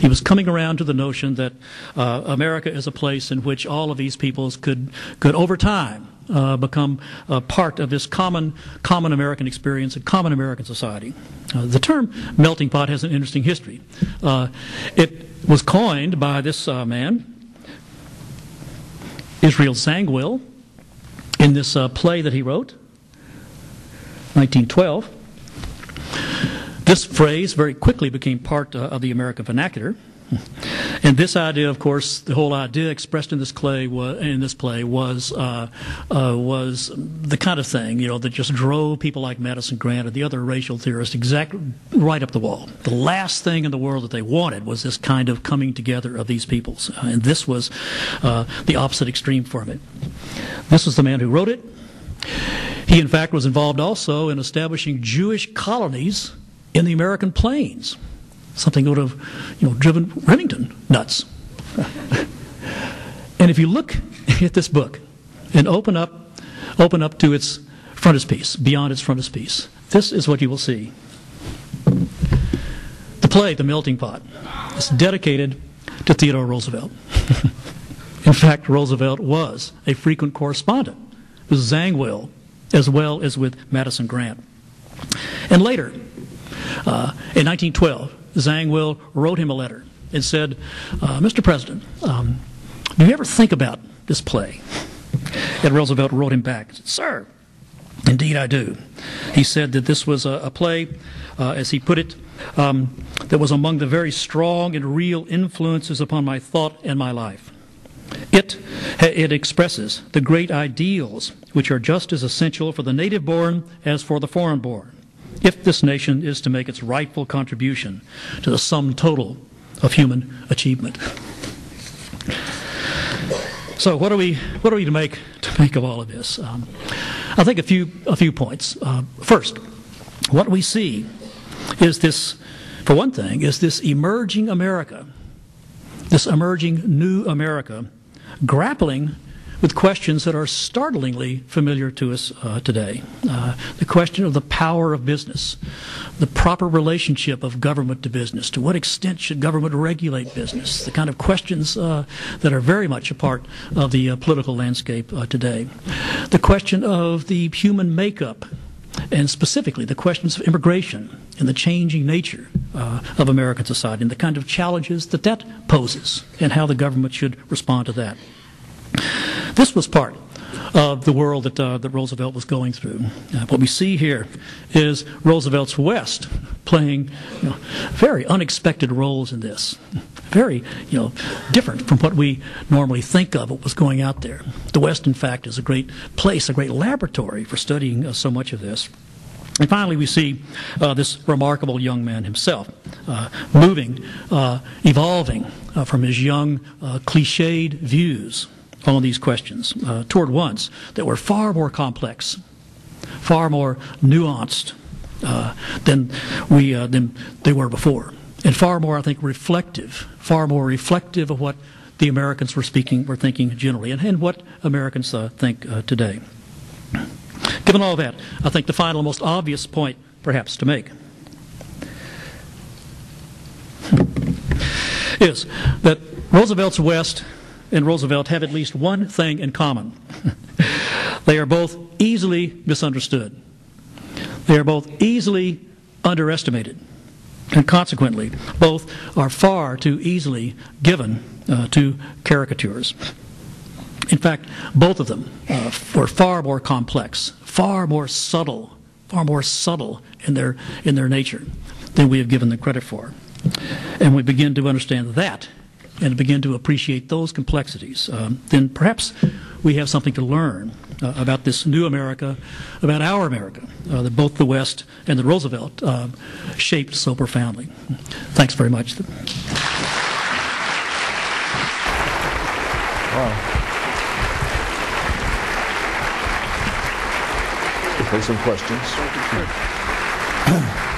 he was coming around to the notion that uh, America is a place in which all of these peoples could, could over time, uh, become a part of this common, common American experience and common American society. Uh, the term melting pot has an interesting history. Uh, it was coined by this uh, man, Israel Zangwill, in this uh, play that he wrote, 1912. This phrase very quickly became part uh, of the American vernacular. And this idea, of course, the whole idea expressed in this play was, in this play was uh, uh, was the kind of thing you know that just drove people like Madison Grant and the other racial theorists exactly right up the wall. The last thing in the world that they wanted was this kind of coming together of these peoples, uh, and this was uh, the opposite extreme from it. This was the man who wrote it. He, in fact, was involved also in establishing Jewish colonies in the American plains something that would have, you know, driven Remington nuts. <laughs> and if you look <laughs> at this book and open up, open up to its frontispiece, beyond its frontispiece, this is what you will see. The play, The Melting Pot, is dedicated to Theodore Roosevelt. <laughs> In fact, Roosevelt was a frequent correspondent with Zangwill as well as with Madison Grant. And later, uh, in 1912, Zangwill wrote him a letter and said, uh, Mr. President, um, do you ever think about this play? And Roosevelt wrote him back, Sir, indeed I do. He said that this was a, a play, uh, as he put it, um, that was among the very strong and real influences upon my thought and my life. It, it expresses the great ideals which are just as essential for the native born as for the foreign born if this nation is to make its rightful contribution to the sum total of human achievement. So, what are we what are we to make to make of all of this? Um, I think a few a few points. Uh, first, what we see is this, for one thing, is this emerging America, this emerging new America, grappling with questions that are startlingly familiar to us uh, today. Uh, the question of the power of business, the proper relationship of government to business, to what extent should government regulate business, the kind of questions uh, that are very much a part of the uh, political landscape uh, today. The question of the human makeup and specifically the questions of immigration and the changing nature uh, of American society and the kind of challenges that that poses and how the government should respond to that. This was part of the world that, uh, that Roosevelt was going through. Uh, what we see here is Roosevelt's West playing you know, very unexpected roles in this. Very, you know, different from what we normally think of what was going out there. The West, in fact, is a great place, a great laboratory for studying uh, so much of this. And finally, we see uh, this remarkable young man himself uh, moving, uh, evolving uh, from his young, uh, cliched views on these questions uh, toward ones that were far more complex, far more nuanced uh, than we uh, than they were before, and far more, I think, reflective, far more reflective of what the Americans were speaking, were thinking generally, and, and what Americans uh, think uh, today. Given all that, I think the final, most obvious point, perhaps, to make is that Roosevelt's West and Roosevelt have at least one thing in common. <laughs> they are both easily misunderstood. They are both easily underestimated. And consequently, both are far too easily given uh, to caricatures. In fact, both of them uh, were far more complex, far more subtle, far more subtle in their, in their nature than we have given them credit for. And we begin to understand that and begin to appreciate those complexities, um, then perhaps we have something to learn uh, about this new America, about our America, uh, that both the West and the Roosevelt uh, shaped so profoundly. Thanks very much. Wow. Take some questions. <clears throat>